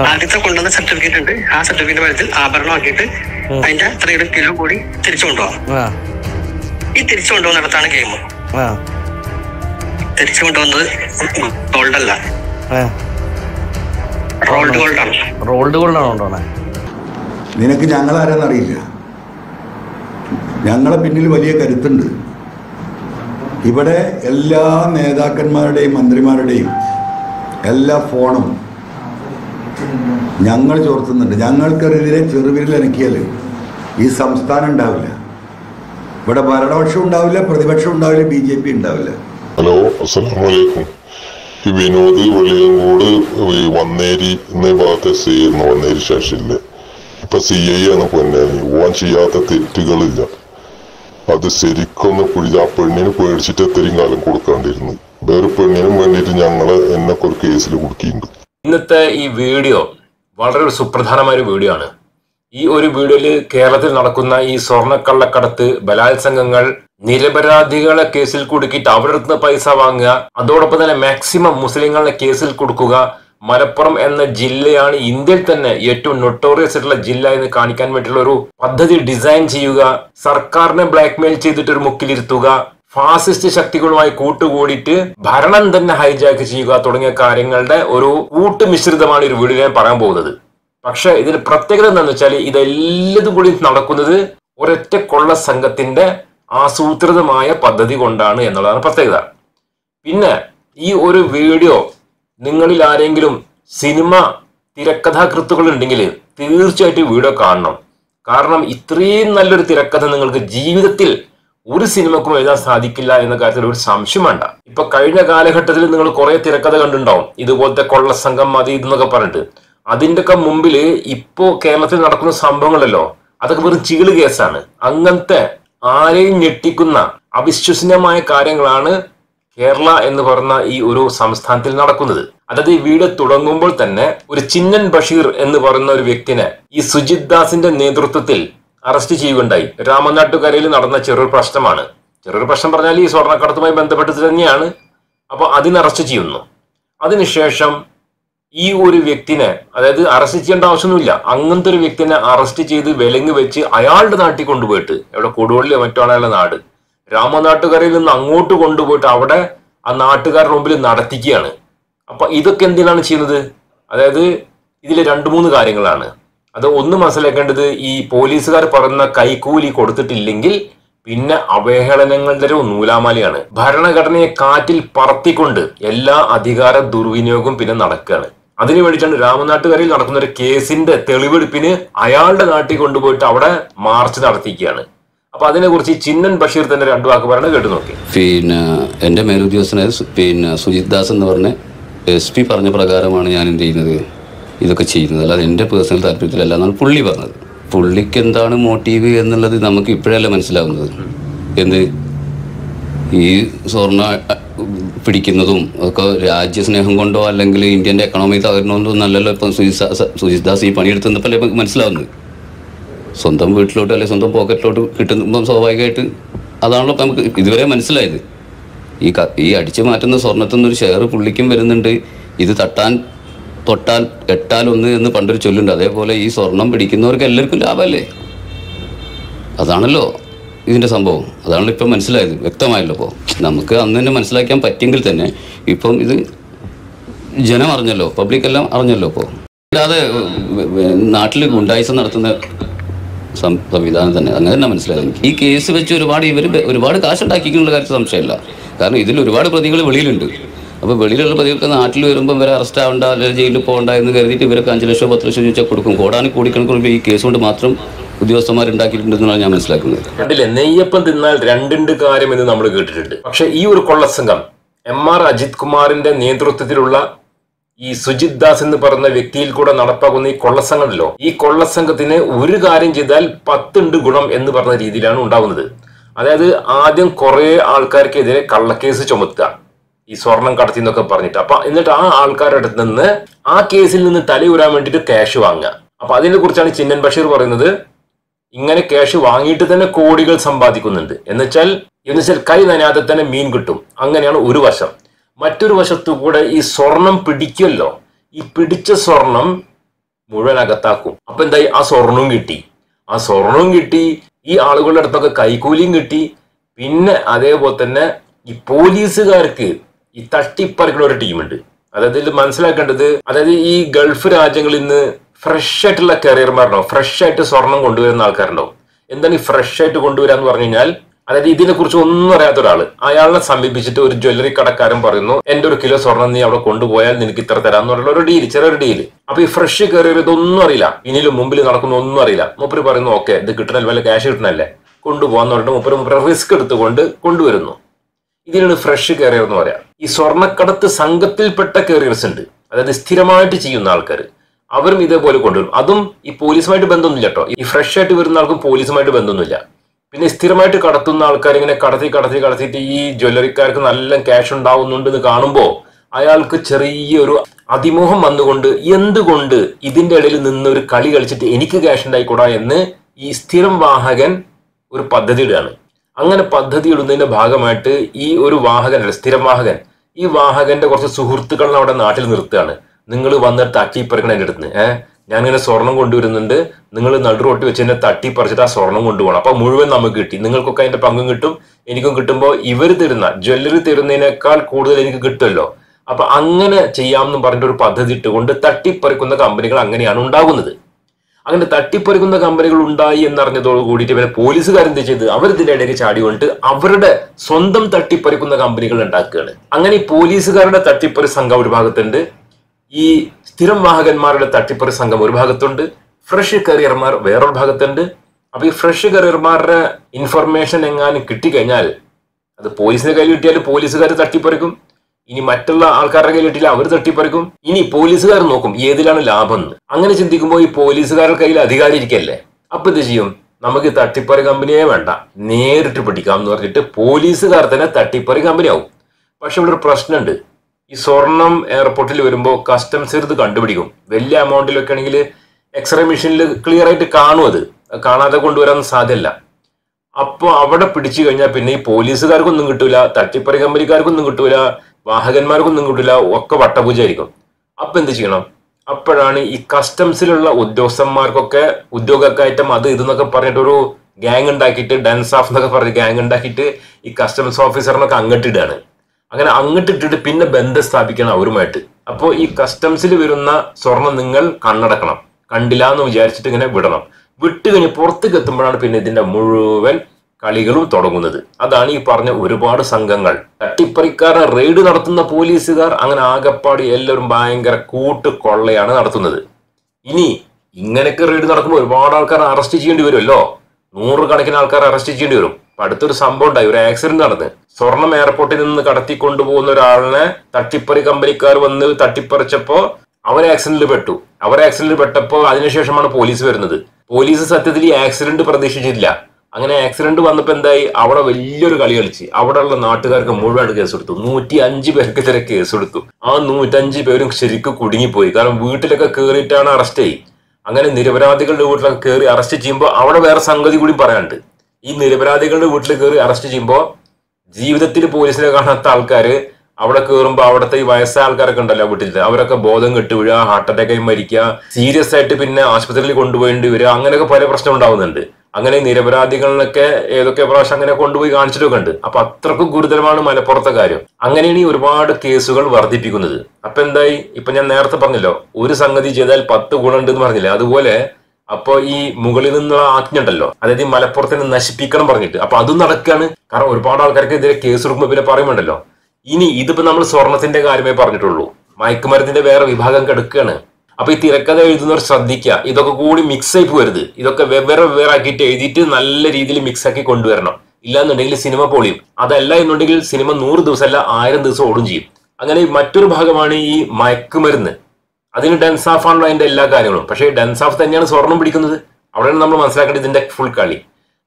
ആദ്യത്തെ കൊണ്ടുവന്ന സർട്ടിഫിക്കറ്റ് ഉണ്ട്. ആ സർട്ടിഫിക്കറ്റ് ആഭരണം ആക്കിയിട്ട് അതിന്റെ അത്രയും കിലോ കൂടി തിരിച്ചു കൊണ്ടുപോകാം ഈ തിരിച്ചു കൊണ്ടുപോകുന്നിടത്താണ് ഗെയിം തിരിച്ചു കൊണ്ടുവന്നത് ഗോൾഡ് അല്ല. റോൾഡ് ഗോൾഡ് ആണ്. റോൾഡ് ഗോൾഡാണോ കൊണ്ടുപോണേ. നിനക്ക് ഞങ്ങളാരെന്നറിയില്ല ഞങ്ങളെ പിന്നിൽ വലിയ കരുത്തുണ്ട്. ഇവിടെ എല്ലാ നേതാക്കന്മാരുടെയും മന്ത്രിമാരുടെയും എല്ലാ ഫോണും ഞങ്ങൾ ചോർത്തുന്നുണ്ട്. ഞങ്ങൾക്കെതിരെ ചെറുവിരൽ അനക്കിയാൽ ഈ സംസ്ഥാനം ഉണ്ടാവില്ല. ഇവിടെ ഭരണപക്ഷം ഉണ്ടാവില്ല പ്രതിപക്ഷം ഉണ്ടാവില്ല ബി ജെ പി ഉണ്ടാവില്ല. ഹലോ അസ്സലാമലൈക്കും ഈ വിനോദ് വെളിയങ്കോട് ഈ വന്നേരി എന്ന ഭാഗത്ത് എസ് ഐ ആയിരുന്നു വന്നേരി സ്റ്റേഷനിൽ ഇപ്പൊ സി ഐ ആണ് പൊന്നാനി ഓൻ ചെയ്യാത്ത തെറ്റുകളില്ല. അത് ശരിക്കൊന്ന് പിടിച്ച ആ പെണ്ണിന് പേടിച്ചിട്ട് എത്രയും കാലം കൊടുക്കാണ്ടിരുന്നു. വേറെ പെണ്ണിനും വേണ്ടിയിട്ട് ഞങ്ങളെ എന്നൊക്കെ ഒരു കേസിൽ കുടുക്കിയിട്ടുണ്ട് ഇന്നത്തെ ഈ വീഡിയോ വളരെ ഒരു സുപ്രധാനമായ ഒരു വീഡിയോ ആണ്. ഈ ഒരു വീഡിയോയിൽ കേരളത്തിൽ നടക്കുന്ന ഈ സ്വർണക്കള്ളക്കടത്ത് ബലാത്സംഗങ്ങൾ നിരപരാധികളെ കേസിൽ കുടുക്കിയിട്ട് അവരുടെ അടുത്ത് പൈസ വാങ്ങുക അതോടൊപ്പം തന്നെ മാക്സിമം മുസ്ലിങ്ങളെ കേസിൽ കൊടുക്കുക മലപ്പുറം എന്ന ജില്ലയാണ് ഇന്ത്യയിൽ തന്നെ ഏറ്റവും നൊട്ടോറിയസ് ആയിട്ടുള്ള ജില്ല എന്ന് കാണിക്കാൻ വേണ്ടിയുള്ള ഒരു പദ്ധതി ഡിസൈൻ ചെയ്യുക സർക്കാരിനെ ബ്ലാക്ക്മെയിൽ ചെയ്തിട്ട് ഒരു മുക്കിലിരുത്തുക ഫാസിസ്റ്റ് ശക്തികളുമായി കൂട്ടുകൂടിയിട്ട് ഭരണം തന്നെ ഹൈജാക്ക് ചെയ്യുക തുടങ്ങിയ കാര്യങ്ങളുടെ ഒരു കൂട്ടുമിശ്രിതമാണ് ഒരു വീട് ഞാൻ പറയാൻ പോകുന്നത്. പക്ഷെ ഇതിന് പ്രത്യേകത എന്താണെന്ന് വെച്ചാൽ ഇതെല്ലതും കൂടി നടക്കുന്നത് ഒരൊറ്റ കൊള്ള സംഘത്തിന്റെ ആസൂത്രിതമായ പദ്ധതി കൊണ്ടാണ് എന്നുള്ളതാണ് പ്രത്യേകത. പിന്നെ ഈ ഒരു വീഡിയോ നിങ്ങളിൽ ആരെങ്കിലും സിനിമ തിരക്കഥാകൃത്തുകൾ ഉണ്ടെങ്കിൽ തീർച്ചയായിട്ടും വീഡിയോ കാണണം. കാരണം ഇത്രയും നല്ലൊരു തിരക്കഥ നിങ്ങൾക്ക് ജീവിതത്തിൽ ഒരു സിനിമക്കും എഴുതാൻ സാധിക്കില്ല എന്ന കാര്യത്തിൽ ഒരു സംശയം വേണ്ട. ഇപ്പൊ കഴിഞ്ഞ കാലഘട്ടത്തിൽ നിങ്ങൾ കുറെ തിരക്കഥ കണ്ടിട്ടുണ്ടാവും. ഇതുപോലത്തെ കൊള്ളസംഘം മതി എന്നൊക്കെ പറഞ്ഞിട്ട്. അതിന്റെയൊക്കെ മുമ്പിൽ ഇപ്പോ കേരളത്തിൽ നടക്കുന്ന സംഭവങ്ങളല്ലോ. അതൊക്കെ വെറും ചീൾ കേസാണ്. അങ്ങനത്തെ ആരെയും ഞെട്ടിക്കുന്ന അവിശ്വസനീയമായ കാര്യങ്ങളാണ് കേരള എന്ന് പറഞ്ഞ ഈ ഒരു സംസ്ഥാനത്തിൽ നടക്കുന്നത്. അതായത് ഈ വീട് തുടങ്ങുമ്പോൾ തന്നെ ഒരു ചിന്നൻ ബഷീർ എന്ന് പറയുന്ന ഒരു വ്യക്തിനെ ഈ സുജിത് ദാസിന്റെ നേതൃത്വത്തിൽ അറസ്റ്റ് ചെയ്യുകയുണ്ടായി. രാമനാട്ടുകരയിൽ നടന്ന ചെറിയൊരു പ്രശ്നമാണ്. ചെറിയൊരു പ്രശ്നം പറഞ്ഞാൽ ഈ സ്വർണക്കടത്തുമായി ബന്ധപ്പെട്ട് തന്നെയാണ്. അപ്പൊ അതിന് അറസ്റ്റ് ചെയ്യുന്നു. അതിനുശേഷം ഈ ഒരു വ്യക്തിനെ അതായത് അറസ്റ്റ് ചെയ്യേണ്ട ആവശ്യമൊന്നുമില്ല. അങ്ങനത്തെ ഒരു വ്യക്തിനെ അറസ്റ്റ് ചെയ്ത് വിലങ്ങ് വെച്ച് അയാളുടെ നാട്ടിൽ കൊണ്ടുപോയിട്ട് എവിടെ കൊടുവള്ളിയോ മറ്റോ നാട് രാമനാട്ടുകരയിൽ നിന്ന് അങ്ങോട്ട് കൊണ്ടുപോയിട്ട് അവിടെ ആ നാട്ടുകാരുടെ മുമ്പിൽ നടത്തിക്കുകയാണ്. അപ്പൊ ഇതൊക്കെ എന്തിനാണ് ചെയ്യുന്നത്? അതായത് ഇതിൽ രണ്ട് മൂന്ന് കാര്യങ്ങളാണ്. അത് ഒന്ന് മനസ്സിലാക്കേണ്ടത് ഈ പോലീസുകാർ പറയുന്ന കൈക്കൂലി കൊടുത്തിട്ടില്ലെങ്കിൽ പിന്നെ അവഹേളനങ്ങളുടെ ഒരു നൂലാമാലയാണ്. ഭരണഘടനയെ കാറ്റിൽ പറത്തിക്കൊണ്ട് എല്ലാ അധികാര ദുർവിനിയോഗവും പിന്നെ നടക്കുകയാണ്. അതിനു വേണ്ടിയിട്ടാണ് രാമനാട്ടുകരയിൽ നടക്കുന്ന ഒരു കേസിന്റെ തെളിവെടുപ്പിന് അയാളുടെ നാട്ടിൽ കൊണ്ടുപോയിട്ട് അവിടെ മാർച്ച് നടത്തിക്കുകയാണ് അപ്പൊ അതിനെക്കുറിച്ച് കുറിച്ച് ചിന്നൻ ബഷീർ തന്നെ രണ്ടു വാക്ക് പറയണത് കേട്ടു നോക്കി. പിന്നെ എന്റെ മേലുദ്യോഗസ്ഥനായ പിന്നെ സുജിത് ദാസ് എന്ന് പറഞ്ഞ എസ് പി പറഞ്ഞ പ്രകാരമാണ് ഞാൻ എന്ത് ചെയ്യുന്നത്? ഇതൊക്കെ ചെയ്യുന്നത്. അല്ലാതെ എന്റെ പേഴ്സണൽ താല്പര്യത്തിലല്ല. എന്നാണ് പുള്ളി പറഞ്ഞത്. പുള്ളിക്ക് എന്താണ് മോട്ടീവ് എന്നുള്ളത് നമുക്ക് ഇപ്പോഴല്ല മനസ്സിലാവുന്നത്. എന്ത്? ഈ സ്വർണ പിടിക്കുന്നതും ഒക്കെ രാജ്യസ്നേഹം കൊണ്ടോ അല്ലെങ്കിൽ ഇന്ത്യന്റെ എക്കണോമി തകരണമെന്നോ നല്ലല്ലോ ഇപ്പം സുജിത് ദാസ് സുജിത് ദാസ് ഈ പണിയെടുത്തപ്പോൾ ഇപ്പം മനസ്സിലാവുന്നത്. സ്വന്തം വീട്ടിലോട്ട് അല്ലെങ്കിൽ സ്വന്തം പോക്കറ്റിലോട്ട് കിട്ടുമ്പം സ്വാഭാവികമായിട്ട് അതാണല്ലോ നമുക്ക് ഇതുവരെ മനസ്സിലായത്. ഈ ഈ അടിച്ചു മാറ്റുന്ന സ്വർണത്തിൽ നിന്നൊരു ഷെയർ പുള്ളിക്കും വരുന്നുണ്ട്. ഇത് തട്ടാൻ തൊട്ടാൽ എട്ടാൽ ഒന്ന് എന്ന് പണ്ടൊരു ചൊല്ലുണ്ട്. അതേപോലെ ഈ സ്വർണം പിടിക്കുന്നവർക്ക് എല്ലാവർക്കും ലാഭമല്ലേ? അതാണല്ലോ ഇതിന്റെ സംഭവം. അതാണല്ലോ ഇപ്പം മനസ്സിലായത്. വ്യക്തമായല്ലോ ഇപ്പോൾ നമുക്ക് അന്ന് തന്നെ മനസ്സിലാക്കാൻ പറ്റിയെങ്കിൽ തന്നെ ഇപ്പം ഇത് ജനം അറിഞ്ഞല്ലോ. പബ്ലിക് എല്ലാം അറിഞ്ഞല്ലോ ഇപ്പോൾ അല്ലാതെ നാട്ടിൽ ഗുണ്ടായിസം നടത്തുന്ന സംവിധാനം തന്നെ. അങ്ങനെ തന്നെ മനസ്സിലായത് എനിക്ക്. ഈ കേസ് വെച്ച് ഒരുപാട് ഇവർ ഒരുപാട് കാശുണ്ടാക്കിക്കുന്നുള്ള കാര്യത്തിൽ സംശയമില്ല. കാരണം ഇതിൽ ഒരുപാട് പ്രതികൾ വെളിയിലുണ്ട്. അപ്പോൾ വെളിയിലുള്ള പ്രതികൾക്ക് നാട്ടിൽ വരുമ്പോൾ ഇവരെ അറസ്റ്റ് ആവണ്ട അല്ലെങ്കിൽ ജയിലിൽ പോകണ്ട എന്ന് കരുതിയിട്ട് ഇവരൊക്കെ അഞ്ച് ലക്ഷമോ പത്ത് ലക്ഷം ചോദിച്ചാൽ കൊടുക്കും. കോടാനും കോടിക്കണക്കിന് ഈ കേസ് കൊണ്ട് മാത്രം ഉദ്യോഗസ്ഥന്മാർ ഉണ്ടാക്കിയിട്ടുണ്ടെന്നാണ് ഞാൻ മനസ്സിലാക്കുന്നത്. കണ്ടില്ലേ? നെയ്യപ്പം തിന്നാൽ രണ്ടുണ്ട് കാര്യം എന്ന് നമ്മൾ കേട്ടിട്ടുണ്ട്. പക്ഷേ ഈ ഒരു കൊള്ളസംഘം എം ആർ അജിത് കുമാറിന്റെ നേതൃത്വത്തിലുള്ള ഈ സുജിത് ദാസ് എന്ന് പറയുന്ന വ്യക്തിയിൽ കൂടെ നടപ്പാക്കുന്ന ഈ കൊള്ളസംഘമല്ലോ ഈ കൊള്ളസംഘത്തിന് ഒരു കാര്യം ചെയ്താൽ പത്തുണ്ട് ഗുണം എന്ന് പറഞ്ഞ രീതിയിലാണ് ഉണ്ടാകുന്നത് അതായത് ആദ്യം കുറേ ആൾക്കാർക്കെതിരെ കള്ളക്കേസ് ചുമത്തുക. ഈ സ്വർണം കടത്തി എന്നൊക്കെ പറഞ്ഞിട്ട്. അപ്പൊ എന്നിട്ട് ആ ആൾക്കാരുടെ അടുത്ത് നിന്ന് ആ കേസിൽ നിന്ന് തലയുരാൻ വേണ്ടിട്ട് ക്യാഷ് വാങ്ങുക. അപ്പൊ അതിനെ കുറിച്ചാണ് ചിന്നൻ ബഷീർ പറയുന്നത്. ഇങ്ങനെ ക്യാഷ് വാങ്ങിയിട്ട് തന്നെ കോടികൾ സമ്പാദിക്കുന്നുണ്ട്. എന്നുവെച്ചാൽ എന്നുവെച്ചാൽ കൈ നനാതെ തന്നെ മീൻ കിട്ടും. അങ്ങനെയാണ് ഒരു വശം. മറ്റൊരു വശത്തു കൂടെ ഈ സ്വർണം പിടിക്കുമല്ലോ. ഈ പിടിച്ച സ്വർണം മുഴുവൻ അകത്താക്കും. അപ്പൊ എന്തായി? ആ സ്വർണവും കിട്ടി. ആ സ്വർണവും കിട്ടി. ഈ ആളുകളുടെ അടുത്തൊക്കെ കൈക്കൂലിയും കിട്ടി. പിന്നെ അതേപോലെ തന്നെ ഈ പോലീസുകാർക്ക് ഈ തട്ടിപ്പറിക്കുന്ന ഒരു ടീമുണ്ട്. അതായത് ഇത് മനസ്സിലാക്കേണ്ടത് അതായത് ഈ ഗൾഫ് രാജ്യങ്ങളിൽ നിന്ന് ഫ്രഷ് ആയിട്ടുള്ള കരിയർമാരുണ്ടാവും ഫ്രഷ് ആയിട്ട് സ്വർണം കൊണ്ടുവരുന്ന ആൾക്കാരുണ്ടാവും എന്താണ് ഈ ഫ്രഷ് ആയിട്ട് കൊണ്ടുവരാന്ന് പറഞ്ഞു കഴിഞ്ഞാൽ അതായത് ഇതിനെ കുറിച്ച് ഒന്നും അറിയാത്ത ഒരാൾ അയാളെ സമീപിച്ചിട്ട് ഒരു ജ്വല്ലറി കടക്കാരൻ പറയുന്നു എന്റെ ഒരു കിലോ സ്വർണം നീ അവിടെ കൊണ്ടുപോയാൽ നിനക്ക് ഇത്ര തരാന്ന് പറഞ്ഞുള്ള ഒരു ഡീൽ ചെറിയൊരു ഡീൽ അപ്പൊ ഈ ഫ്രഷ് കയറിയത് ഇതൊന്നും അറിയില്ല. പിന്നിലും മുമ്പിൽ നടക്കുന്ന ഒന്നും അറിയില്ല. മൂപ്പര് പറയുന്നു ഓക്കെ ഇത് കിട്ടണല്ലോ വല്ല ക്യാഷ് കിട്ടണല്ലേ കൊണ്ടുപോകാന്ന് പറഞ്ഞിട്ട് മൂപ്പര് മുപ്പര് റിസ്ക് എടുത്തുകൊണ്ട് കൊണ്ടുവരുന്നു. ഇതിനാണ് ഫ്രഷ് കയറിയർ എന്ന് പറയാം. ഈ സ്വർണക്കടത്ത് സംഘത്തിൽപ്പെട്ട കയറിയേഴ്സ് ഉണ്ട്. അതായത് സ്ഥിരമായിട്ട് ചെയ്യുന്ന ആൾക്കാർ അവരും ഇതേപോലെ കൊണ്ടുവരും. അതും ഈ പോലീസുമായിട്ട് ബന്ധമൊന്നുമില്ല കേട്ടോ. ഈ ഫ്രഷ് ആയിട്ട് വരുന്ന ആൾക്കും പോലീസുമായിട്ട് ബന്ധമൊന്നുമില്ല. പിന്നെ സ്ഥിരമായിട്ട് കടത്തുന്ന ആൾക്കാർ ഇങ്ങനെ കടത്തി കടത്തി കടത്തിയിട്ട് ഈ ജ്വല്ലറിക്കാർക്ക് നല്ല ക്യാഷ് ഉണ്ടാവുന്നുണ്ട് എന്ന് കാണുമ്പോൾ അയാൾക്ക് ചെറിയൊരു അതിമോഹം വന്നുകൊണ്ട് എന്തുകൊണ്ട് ഇതിന്റെ ഇടയിൽ നിന്ന് ഒരു കളി കളിച്ചിട്ട് എനിക്ക് ക്യാഷ് ഉണ്ടായിക്കൂടാ എന്ന് ഈ സ്ഥിരം വാഹകൻ ഒരു പദ്ധതി അങ്ങനെ പദ്ധതി ഇടുന്നതിന്റെ ഭാഗമായിട്ട് ഈ ഒരു വാഹകൻ സ്ഥിരം വാഹകൻ. ഈ വാഹകന്റെ കുറച്ച് സുഹൃത്തുക്കളെ അവിടെ നാട്ടിൽ നിർത്തുകയാണ്. നിങ്ങൾ വന്ന് തട്ടിപ്പറിക്കണം എന്റെ അടുത്ത്. ഏഹ് ഞാൻ ഇങ്ങനെ സ്വർണം കൊണ്ടുവരുന്നുണ്ട്. നിങ്ങൾ നടുറോട്ടി വെച്ച് എന്നെ തട്ടിപ്പറിച്ചിട്ട് ആ സ്വർണം കൊണ്ടുപോകണം. അപ്പൊ മുഴുവൻ നമുക്ക് കിട്ടി. നിങ്ങൾക്കൊക്കെ അതിന്റെ പങ്കും കിട്ടും. എനിക്കും കിട്ടുമ്പോൾ ഇവർ തരുന്ന ജ്വല്ലറി തരുന്നതിനേക്കാൾ കൂടുതൽ എനിക്ക് കിട്ടുമല്ലോ. അപ്പൊ അങ്ങനെ ചെയ്യാമെന്ന് പറഞ്ഞിട്ട് ഒരു പദ്ധതി ഇട്ടുകൊണ്ട് തട്ടിപ്പറിക്കുന്ന കമ്പനികൾ അങ്ങനെയാണ് ഉണ്ടാകുന്നത്. അങ്ങനെ തട്ടിപ്പറിക്കുന്ന കമ്പനികൾ ഉണ്ടായി എന്നറിഞ്ഞതോട് കൂടിയിട്ട് ഇവരെ പോലീസുകാർ എന്ത് ചെയ്ത്? അവർ ഇതിന്റെ ഇടയ്ക്ക് ചാടി കൊണ്ട് അവരുടെ സ്വന്തം തട്ടിപ്പറിക്കുന്ന കമ്പനികൾ ഉണ്ടാക്കുകയാണ്. അങ്ങനെ ഈ പോലീസുകാരുടെ തട്ടിപ്പറി സംഘം ഒരു ഭാഗത്തുണ്ട്. ഈ സ്ഥിരം വാഹകന്മാരുടെ തട്ടിപ്പറി സംഘം ഒരു ഭാഗത്തുണ്ട്. ഫ്രഷ് കരിയർമാർ വേറൊരു ഭാഗത്തുണ്ട്. അപ്പൊ ഈ ഫ്രഷ് കരിയർമാരുടെ ഇൻഫർമേഷൻ എങ്ങാനും കിട്ടിക്കഴിഞ്ഞാൽ അത് പോലീസിന്റെ കയ്യിൽ കിട്ടിയാൽ പോലീസുകാർ തട്ടിപ്പറിക്കും ഇനി മറ്റുള്ള ആൾക്കാരുടെ കയ്യിൽ കിട്ടിയാൽ അവർ തട്ടിപ്പറിക്കും. ഇനി പോലീസുകാർ നോക്കും ഏതിലാണ് ലാഭം എന്ന്. അങ്ങനെ ചിന്തിക്കുമ്പോൾ ഈ പോലീസുകാരുടെ കയ്യിൽ അധികാരം ഇരിക്കല്ലേ? അപ്പൊ ഇത് ചെയ്യും? നമുക്ക് തട്ടിപ്പറി കമ്പനിയെ വേണ്ട. നേരിട്ട് പിടിക്കാം എന്ന് പറഞ്ഞിട്ട് പോലീസുകാർ തന്നെ തട്ടിപ്പറി കമ്പനി ആവും. പക്ഷെ ഇവിടെ ഒരു പ്രശ്നമുണ്ട്. ഈ സ്വർണം എയർപോർട്ടിൽ വരുമ്പോൾ കസ്റ്റംസ് ഇത് കണ്ടുപിടിക്കും. വലിയ എമൗണ്ടിലൊക്കെ ആണെങ്കിൽ എക്സ്റേ മെഷീനിൽ ക്ലിയർ ആയിട്ട് കാണും അത്. കാണാതെ കൊണ്ടുവരാൻ സാധ്യമല്ല. അപ്പോൾ അവിടെ പിടിച്ചു കഴിഞ്ഞാൽ പിന്നെ ഈ പോലീസുകാർക്കൊന്നും കിട്ടൂല തട്ടിപ്പറി കമ്പനിക്കാർക്കൊന്നും കിട്ടൂല വാഹകന്മാർക്കൊന്നും കിട്ടൂല ഒക്കെ വട്ടപൂജ ആയിരിക്കും അപ്പൊ എന്ത് ചെയ്യണം? അപ്പോഴാണ് ഈ കസ്റ്റംസിലുള്ള ഉദ്യോഗസ്ഥന്മാർക്കൊക്കെ ഉദ്യോഗക്കയറ്റം അത് ഇതെന്നൊക്കെ പറഞ്ഞിട്ടൊരു ഗ്യാങ് ഉണ്ടാക്കിയിട്ട് ഡാൻസ് ഓഫ് എന്നൊക്കെ പറഞ്ഞ് ഗ്യാങ് ഉണ്ടാക്കിയിട്ട് ഈ കസ്റ്റംസ് ഓഫീസറിനൊക്കെ അങ്ങോട്ടിടുകയാണ് അങ്ങനെ അങ്ങട്ടിട്ടിട്ട് പിന്നെ ബന്ധം സ്ഥാപിക്കണം അവരുമായിട്ട്. അപ്പോൾ ഈ കസ്റ്റംസിൽ വരുന്ന സ്വർണം നിങ്ങൾ കണ്ണടക്കണം. കണ്ടില്ല എന്ന് വിചാരിച്ചിട്ട് ഇങ്ങനെ വിടണം. വിട്ട് കഴിഞ്ഞ് പുറത്തേക്ക് എത്തുമ്പോഴാണ് പിന്നെ ഇതിന്റെ മുഴുവൻ കളികളും തുടങ്ങുന്നത്. അതാണ് ഈ പറഞ്ഞ ഒരുപാട് സംഘങ്ങൾ. തട്ടിപ്പറിക്കാരെ റെയ്ഡ് നടത്തുന്ന പോലീസുകാർ അങ്ങനെ ആകെപ്പാട് എല്ലാവരും ഭയങ്കര കൂട്ട് കൊള്ളയാണ് നടത്തുന്നത്. ഇനി ഇങ്ങനെയൊക്കെ റെയ്ഡ് നടക്കുമ്പോൾ ഒരുപാട് ആൾക്കാർ അറസ്റ്റ് ചെയ്യേണ്ടി വരുമല്ലോ? നൂറുകണക്കിന് ആൾക്കാർ അറസ്റ്റ് ചെയ്യേണ്ടി വരും. അടുത്തൊരു സംഭവം ഉണ്ടായി. ഒരു ആക്സിഡന്റ് നടന്ന്. സ്വർണം എയർപോർട്ടിൽ നിന്ന് കടത്തി കൊണ്ടുപോകുന്ന ഒരാളിനെ തട്ടിപ്പറി കമ്പനിക്കാർ വന്ന് തട്ടിപ്പറിച്ചപ്പോ അവർ ആക്സിഡന്റിൽ പെട്ടു. അവർ ആക്സിഡന്റിൽ പെട്ടപ്പോൾ അതിനുശേഷമാണ് പോലീസ് വരുന്നത്. പോലീസ് സത്യത്തിൽ ഈ ആക്സിഡന്റ് പ്രതീക്ഷിച്ചിട്ടില്ല. അങ്ങനെ ആക്സിഡന്റ് വന്നപ്പോൾ എന്തായി? അവിടെ വലിയൊരു കളി കളിച്ച്. അവിടെയുള്ള നാട്ടുകാർക്ക് മുഴുവൻ കേസ് കൊടുത്തു നൂറ്റി അഞ്ച് പേർക്കെതിരെ കേസ് കൊടുത്തു ആ നൂറ്റഞ്ച് പേരും ശരിക്കും കുടുങ്ങിപ്പോയി. കാരണം വീട്ടിലൊക്കെ കയറിയിട്ടാണ് അറസ്റ്റ് ആയി അങ്ങനെ നിരപരാധികളുടെ വീട്ടിലൊക്കെ കയറി അറസ്റ്റ് ചെയ്യുമ്പോൾ അവിടെ വേറെ സംഗതി കൂടി പറയാനുണ്ട്. ഈ നിരപരാധികളുടെ വീട്ടിൽ കയറി അറസ്റ്റ് ചെയ്യുമ്പോൾ ജീവിതത്തിൽ പോലീസിനെ കാണാത്ത ആൾക്കാർ അവിടെ കയറുമ്പോൾ അവിടുത്തെ ഈ വയസ്സായ ആൾക്കാരൊക്കെ ഉണ്ടല്ലോ വീട്ടിൽ അവരൊക്കെ ബോധം കെട്ട് വീഴുക ഹാർട്ട് അറ്റാക്കായി മരിക്കുക സീരിയസ് ആയിട്ട് പിന്നെ ആശുപത്രിയിൽ കൊണ്ടുപോയേണ്ടി വരിക അങ്ങനെയൊക്കെ പല പ്രശ്നം ഉണ്ടാവുന്നുണ്ട്. അങ്ങനെ നിരപരാധികളിലൊക്കെ ഏതൊക്കെ പ്രാവശ്യം അങ്ങനെ കൊണ്ടുപോയി കാണിച്ചിട്ടൊക്കെ ഉണ്ട്. അപ്പൊ അത്രക്കും ഗുരുതരമാണ് മലപ്പുറത്തെ കാര്യം. അങ്ങനെയാണ് ഈ ഒരുപാട് കേസുകൾ വർദ്ധിപ്പിക്കുന്നത്. അപ്പൊ എന്തായി? ഇപ്പൊ ഞാൻ നേരത്തെ പറഞ്ഞല്ലോ ഒരു സംഗതി ചെയ്താൽ പത്ത് ഗുണമുണ്ട് എന്ന് പറഞ്ഞില്ലേ? അതുപോലെ അപ്പൊ ഈ മുകളിൽ നിന്നുള്ള ആജ്ഞ ഉണ്ടല്ലോ അതായത് ഈ മലപ്പുറത്തിനെ നശിപ്പിക്കണം പറഞ്ഞിട്ട്. അപ്പൊ അതും നടക്കുകയാണ് കാരണം ഒരുപാട് ആൾക്കാർക്ക് ഇതിലെ കേസ് എടുക്കുമ്പോൾ പിന്നെ പറയുമുണ്ടല്ലോ ഇനി ഇതിപ്പോ നമ്മൾ സ്വർണത്തിന്റെ കാര്യമേ പറഞ്ഞിട്ടുള്ളൂ. മയക്കുമരുന്നിന്റെ വേറെ വിഭാഗം കിടക്കുകയാണ് അപ്പൊ ഈ തിരക്കഥ എഴുതുന്നവർ ശ്രദ്ധിക്കുക ഇതൊക്കെ കൂടി മിക്സ് ആയി പോരുത്. ഇതൊക്കെ വെവ്വേറെ വെവ്വേറെ ആക്കിയിട്ട് എഴുതിയിട്ട് നല്ല രീതിയിൽ മിക്സ് ആക്കി കൊണ്ടുവരണം. ഇല്ലാന്നുണ്ടെങ്കിൽ സിനിമ പൊളിയും. അതല്ല എന്നുണ്ടെങ്കിൽ സിനിമ നൂറ് ദിവസമല്ല ആയിരം ദിവസം ഓടും ചെയ്യും. അങ്ങനെ മറ്റൊരു ഭാഗമാണ് ഈ മയക്കുമരുന്ന്. അതിന് ഡെൻസാഫ് ആണല്ലോ അതിന്റെ എല്ലാ കാര്യങ്ങളും. പക്ഷേ ഡെൻസാഫ് തന്നെയാണ് സ്വർണം പിടിക്കുന്നത്. അവിടെയാണ് നമ്മൾ മനസ്സിലാക്കേണ്ടത് ഇതിന്റെ ഫുൾ കളി.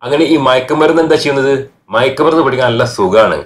അങ്ങനെ ഈ മയക്കുമരുന്ന് എന്താ ചെയ്യുന്നത്? മയക്കുമരുന്ന് പിടിക്കാൻ നല്ല സുഖമാണ്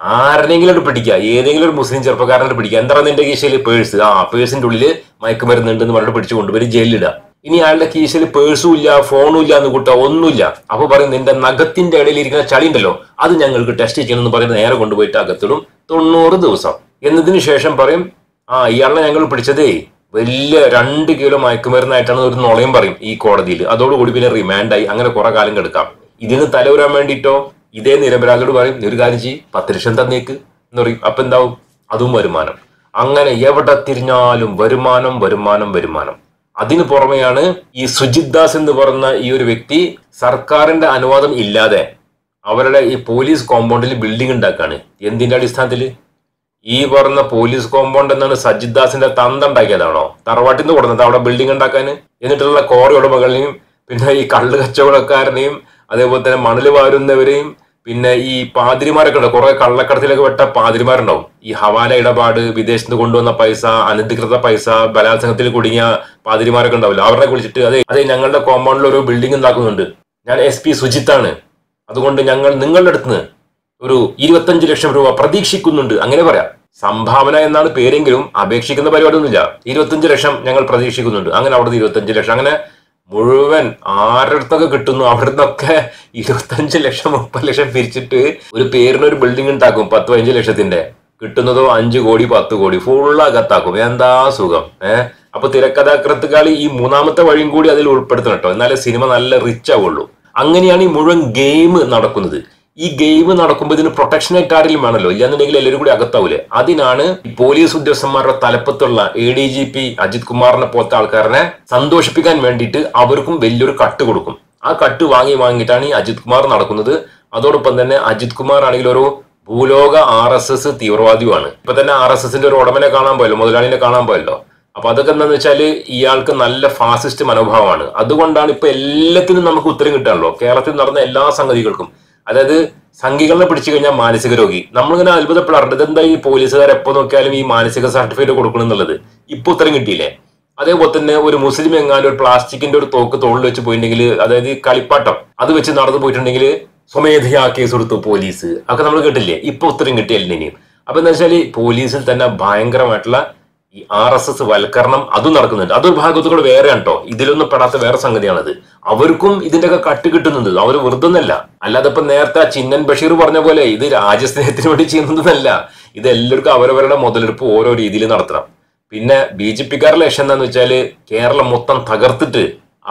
ആരെങ്കിലും ഒരു പിടിക്കുക. ഏതെങ്കിലും ഒരു മുസ്ലിം ചെറുപ്പക്കാരനെ പിടിക്കുക. എന്താണ് നിന്റെ കീശയിൽ പേഴ്സ്? ആ പേഴ്സിന്റെ ഉള്ളിൽ മയക്കുമരുന്നുണ്ട് എന്ന് പറഞ്ഞിട്ട് പിടിച്ചു കൊണ്ടുപോയി. ജയിലിടുക ഇനി അയാളുടെ കീശയിൽ പേഴ്സും ഇല്ല ഫോണും ഇല്ല എന്ന് കൂട്ട ഒന്നുമില്ല. അപ്പൊ പറയും നിന്റെ നഖത്തിന്റെ ഇടയിൽ ഇരിക്കുന്ന ചളി ഉണ്ടല്ലോ അത് ഞങ്ങൾക്ക് ടെസ്റ്റ് ചെയ്യണം എന്ന് പറയുന്നത് നേരെ കൊണ്ടുപോയിട്ട് അകത്തിടും. തൊണ്ണൂറ് ദിവസം. എന്നതിന് ശേഷം പറയും ആ ഇയാളെ ഞങ്ങൾ പിടിച്ചതേ വലിയ രണ്ട് കിലോ മയക്കുമരുന്നായിട്ടാണ് ഒരു നുളയും പറയും ഈ കോടതിയിൽ. അതോടുകൂടി പിന്നെ റിമാൻഡായി അങ്ങനെ കുറെ കാലം കിടക്കാം. ഇതിന് തലവരാൻ വേണ്ടിയിട്ടോ? ഇതേ നിരപരാധിയോട് പറയും "നീ ഒരു കാര്യം ചെയ്യും പത്ത് ലക്ഷം തന്നേക്ക് എന്ന് പറയും. അപ്പൊ എന്താവും? അതും വരുമാനം. അങ്ങനെ എവിടെ തിരിഞ്ഞാലും വരുമാനം വരുമാനം വരുമാനം. അതിനു പുറമെയാണ് ഈ സുജിത് ദാസ് എന്ന് പറയുന്ന ഈ ഒരു വ്യക്തി സർക്കാരിന്റെ അനുവാദം ഇല്ലാതെ അവരുടെ ഈ പോലീസ് കോമ്പൗണ്ടിൽ ബിൽഡിംഗ് ഉണ്ടാക്കാണ്. എന്തിന്റെ അടിസ്ഥാനത്തിൽ? ഈ പറഞ്ഞ പോലീസ് കോമ്പൗണ്ട് എന്നാണ് സജിത് ദാസിന്റെ തന്ത ഉണ്ടാക്കിയതാണോ? തറവാട്ടിൽ നിന്ന് കൊടുത്തത് അവിടെ ബിൽഡിംഗ് ഉണ്ടാക്കാൻ. എന്നിട്ടുള്ള കോറി ഉടമകളെയും പിന്നെ ഈ കള്ള് കച്ചവടക്കാരനെയും അതേപോലെ തന്നെ മണൽ വാരുന്നവരെയും പിന്നെ ഈ പാതിരിമാരൊക്കെ ഉണ്ട്. കുറെ കള്ളക്കടത്തിലൊക്കെ പെട്ട പാതിരിമാരുണ്ടാവും. ഈ ഹവാല ഇടപാട് വിദേശത്ത് കൊണ്ടുവന്ന പൈസ അനധികൃത പൈസ ബലാത്സംഗത്തിൽ കുടുങ്ങിയ പാതിരിമാരൊക്കെ ഉണ്ടാവില്ല? അവരെ കുളിച്ചിട്ട് അതെ അതെ ഞങ്ങളുടെ കോമ്പൗണ്ടിൽ ഒരു ബിൽഡിംഗ് ഉണ്ടാക്കുന്നുണ്ട്. ഞാൻ എസ് പി സുജിത്താണ്. അതുകൊണ്ട് ഞങ്ങൾ നിങ്ങളുടെ അടുത്ത് നിന്ന് ഒരു ഇരുപത്തഞ്ച് ലക്ഷം രൂപ പ്രതീക്ഷിക്കുന്നുണ്ട്. അങ്ങനെ പറയാം. സംഭാവന എന്നാണ് പേരെങ്കിലും അപേക്ഷിക്കുന്ന പരിപാടിയൊന്നുമില്ല. ഇരുപത്തഞ്ച് ലക്ഷം ഞങ്ങൾ പ്രതീക്ഷിക്കുന്നുണ്ട്. അങ്ങനെ അവിടുന്ന് ഇരുപത്തഞ്ച് ലക്ഷം. അങ്ങനെ മുഴുവൻ ആരുടെ കിട്ടുന്നു? അവിടുന്നൊക്കെ ഇരുപത്തഞ്ച് ലക്ഷം മുപ്പത് ലക്ഷം പിരിച്ചിട്ട് ഒരു പേരിന് ഒരു ബിൽഡിംഗ് ഉണ്ടാക്കും പത്ത് പതിനഞ്ച് ലക്ഷത്തിന്റെ. കിട്ടുന്നതോ അഞ്ച് കോടി പത്ത് കോടി ഫുള്ള് അകത്താക്കും. എന്താ സുഖം? ഏഹ് അപ്പൊ തിരക്കഥാകൃത്തുകാളി ഈ മൂന്നാമത്തെ വഴിയും കൂടി അതിൽ ഉൾപ്പെടുത്തണം കേട്ടോ. എന്നാലേ സിനിമ നല്ല റിച്ച് ആവുള്ളൂ. അങ്ങനെയാണ് ഈ മുഴുവൻ ഗെയിം നടക്കുന്നത്. ഈ ഗെയിം നടക്കുമ്പോൾ ഇതിന് പ്രൊട്ടക്ഷൻ ആരെങ്കിലും വേണമല്ലോ? ഇല്ലാന്നുണ്ടെങ്കിൽ എല്ലാവരും കൂടി അകത്താവൂലേ? അതിനാണ് പോലീസ് ഉദ്യോഗസ്ഥന്മാരുടെ തലപ്പത്തുള്ള A D G P Ajith കുമാറിനെ പോലത്തെ ആൾക്കാരനെ സന്തോഷിപ്പിക്കാൻ വേണ്ടിയിട്ട് അവർക്കും വലിയൊരു കട്ട് കൊടുക്കും. ആ കട്ട് വാങ്ങി വാങ്ങിയിട്ടാണ് ഈ അജിത് കുമാർ നടക്കുന്നത്. അതോടൊപ്പം തന്നെ അജിത് കുമാർ ആണെങ്കിൽ ഒരു ഭൂലോക ആർ എസ് എസ് തീവ്രവാദിയുമാണ്. ഇപ്പൊ തന്നെ ആർ എസ് എസിന്റെ ഒരു ഉടമനെ കാണാൻ പോയല്ലോ മുതലാളിനെ കാണാൻ പോയല്ലോ. അപ്പൊ അതൊക്കെ എന്താന്ന് വെച്ചാൽ ഇയാൾക്ക് നല്ല ഫാസിസ്റ്റ് മനോഭാവമാണ്. അതുകൊണ്ടാണ് ഇപ്പൊ എല്ലാത്തിനും നമുക്ക് ഉത്തരം കിട്ടാണല്ലോ കേരളത്തിൽ നടന്ന എല്ലാ സംഗതികൾക്കും അതായത് സംഘികളെ പിടിച്ചു കഴിഞ്ഞാൽ മാനസിക രോഗി. നമ്മളിങ്ങനെ അത്ഭുതപ്പെടാറുണ്ട്. ഇതെന്താ ഈ പോലീസുകാർ എപ്പോ നോക്കിയാലും ഈ മാനസിക സർട്ടിഫിക്കറ്റ് കൊടുക്കണം എന്നുള്ളത്? ഇപ്പൊ ഉത്തരം കിട്ടിയില്ലേ? അതേപോലെ തന്നെ ഒരു മുസ്ലിം എങ്ങാനും ഒരു പ്ലാസ്റ്റിക്കിന്റെ ഒരു തോക്ക് തോളിൽ വെച്ച് പോയിട്ടുണ്ടെങ്കിൽ അതായത് കളിപ്പാട്ടം അത് വെച്ച് നടന്നു പോയിട്ടുണ്ടെങ്കിൽ സ്വമേധയാ കേസ് കൊടുത്തു പോലീസ്. ഒക്കെ നമ്മൾ കേട്ടില്ലേ? ഇപ്പൊ ഉത്തരം കിട്ടിയല്ലേ ഇനിയും അപ്പൊ എന്താ വെച്ചാൽ പോലീസിൽ തന്നെ ഭയങ്കരമായിട്ടുള്ള ഈ ആർ എസ് എസ് വൽക്കരണം അതും നടക്കുന്നുണ്ട്. അതൊരു ഭാഗത്തുകൂടെ വേറെ കേട്ടോ ഇതിലൊന്നും പെടാത്ത വേറെ സംഗതിയാണത്. അവർക്കും ഇതിന്റെയൊക്കെ കട്ട് കിട്ടുന്നുണ്ട്. അവർ വെറുതെന്നല്ല. അല്ലാതെ ഇപ്പൊ നേരത്തെ ചിന്നൻ ബഷീർ പറഞ്ഞ പോലെ ഇത് രാജ്യസ്നേഹത്തിന് വേണ്ടി ചെയ്യുന്നതല്ല ഇത് എല്ലാവർക്കും അവരവരുടെ മുതലെടുപ്പ് ഓരോ രീതിയിൽ നടത്തണം. പിന്നെ ബി ജെ പിക്കാരുടെ ലക്ഷ്യം എന്താന്ന് വെച്ചാൽ കേരളം മൊത്തം തകർത്തിട്ട്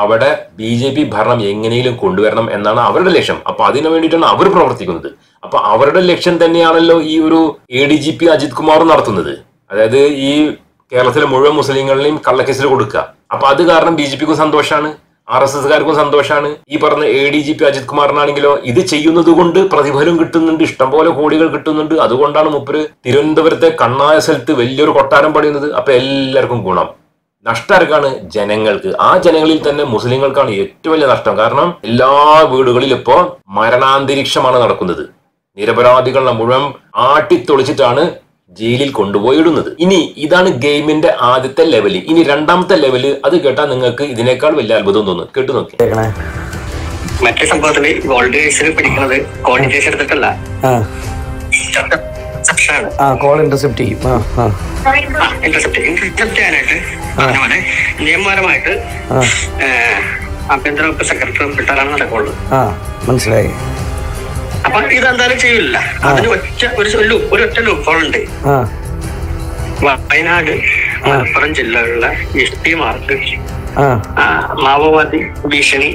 അവിടെ ബി ജെ പി ഭരണം എങ്ങനെയും കൊണ്ടുവരണം എന്നാണ് അവരുടെ ലക്ഷ്യം. അപ്പൊ അതിനു വേണ്ടിയിട്ടാണ് അവർ പ്രവർത്തിക്കുന്നത്. അപ്പൊ അവരുടെ ലക്ഷ്യം തന്നെയാണല്ലോ ഈ ഒരു A D G P Ajith Kumar നടത്തുന്നത്. അതായത് ഈ കേരളത്തിലെ മുഴുവൻ മുസ്ലിങ്ങളെയും കള്ളക്കേസിൽ കൊടുക്കുക. അപ്പൊ അത് കാരണം ബി ജെ പിക്കും സന്തോഷമാണ് ആർ എസ് എസ്കാർക്കും സന്തോഷമാണ് ഈ പറഞ്ഞ A D G P Ajith കുമാറിനാണെങ്കിലോ ഇത് ചെയ്യുന്നത് കൊണ്ട് പ്രതിഫലം കിട്ടുന്നുണ്ട്. ഇഷ്ടംപോലെ കോടികൾ കിട്ടുന്നുണ്ട്. അതുകൊണ്ടാണ് മുപ്പര് തിരുവനന്തപുരത്തെ കണ്ണായ സ്ഥലത്ത് വലിയൊരു കൊട്ടാരം പണിയുന്നത്. അപ്പൊ എല്ലാവർക്കും ഗുണം. നഷ്ടമാർക്കാണ് ജനങ്ങൾക്ക്. ആ ജനങ്ങളിൽ തന്നെ മുസ്ലിങ്ങൾക്കാണ് ഏറ്റവും വലിയ നഷ്ടം. കാരണം എല്ലാ വീടുകളിലും ഇപ്പോ മരണാന്തരീക്ഷമാണ് നടക്കുന്നത്. നിരപരാധികളെ മുഴുവൻ ആട്ടിത്തൊളിച്ചിട്ടാണ് ജയിലിൽ കൊണ്ടുപോയി ഇടുന്നത് ഇനി ഇതാണ് ഗെയിമിന്റെ ആദ്യത്തെ ലെവൽ ഇനി രണ്ടാമത്തെ ലെവൽ അത് കേട്ടാൽ നിങ്ങൾക്ക് ഇതിനേക്കാൾ വലിയ അത്ഭുതം തോന്നും. കേട്ടു നോക്കി. മറ്റേ പിടിക്കുന്നത് എടുത്തിട്ടല്ല. ആ. കോൾ ഇന്റർസെപ്റ്റ് ചെയ്യും. ആ ആ. ഇന്റർസെപ്റ്റ് ചെയ്യാനായിട്ട് നിയമപരമായിട്ട് ആഭ്യന്തര വകുപ്പ് സെക്രട്ടറി ഒപ്പിട്ടാലാണ് നടക്കുള്ളൂ ആ മനസ്സിലായി. അപ്പൊ ഇതെന്തായാലും ചെയ്യില്ല അതിന് ഒറ്റ ഒരു ഒരു ഒറ്റ ലൂപ്പോളുണ്ട് വയനാട് മലപ്പുറം ജില്ലകളിലെ മാർക്ക്. ആ. മാവോവാദി ഭീഷണി.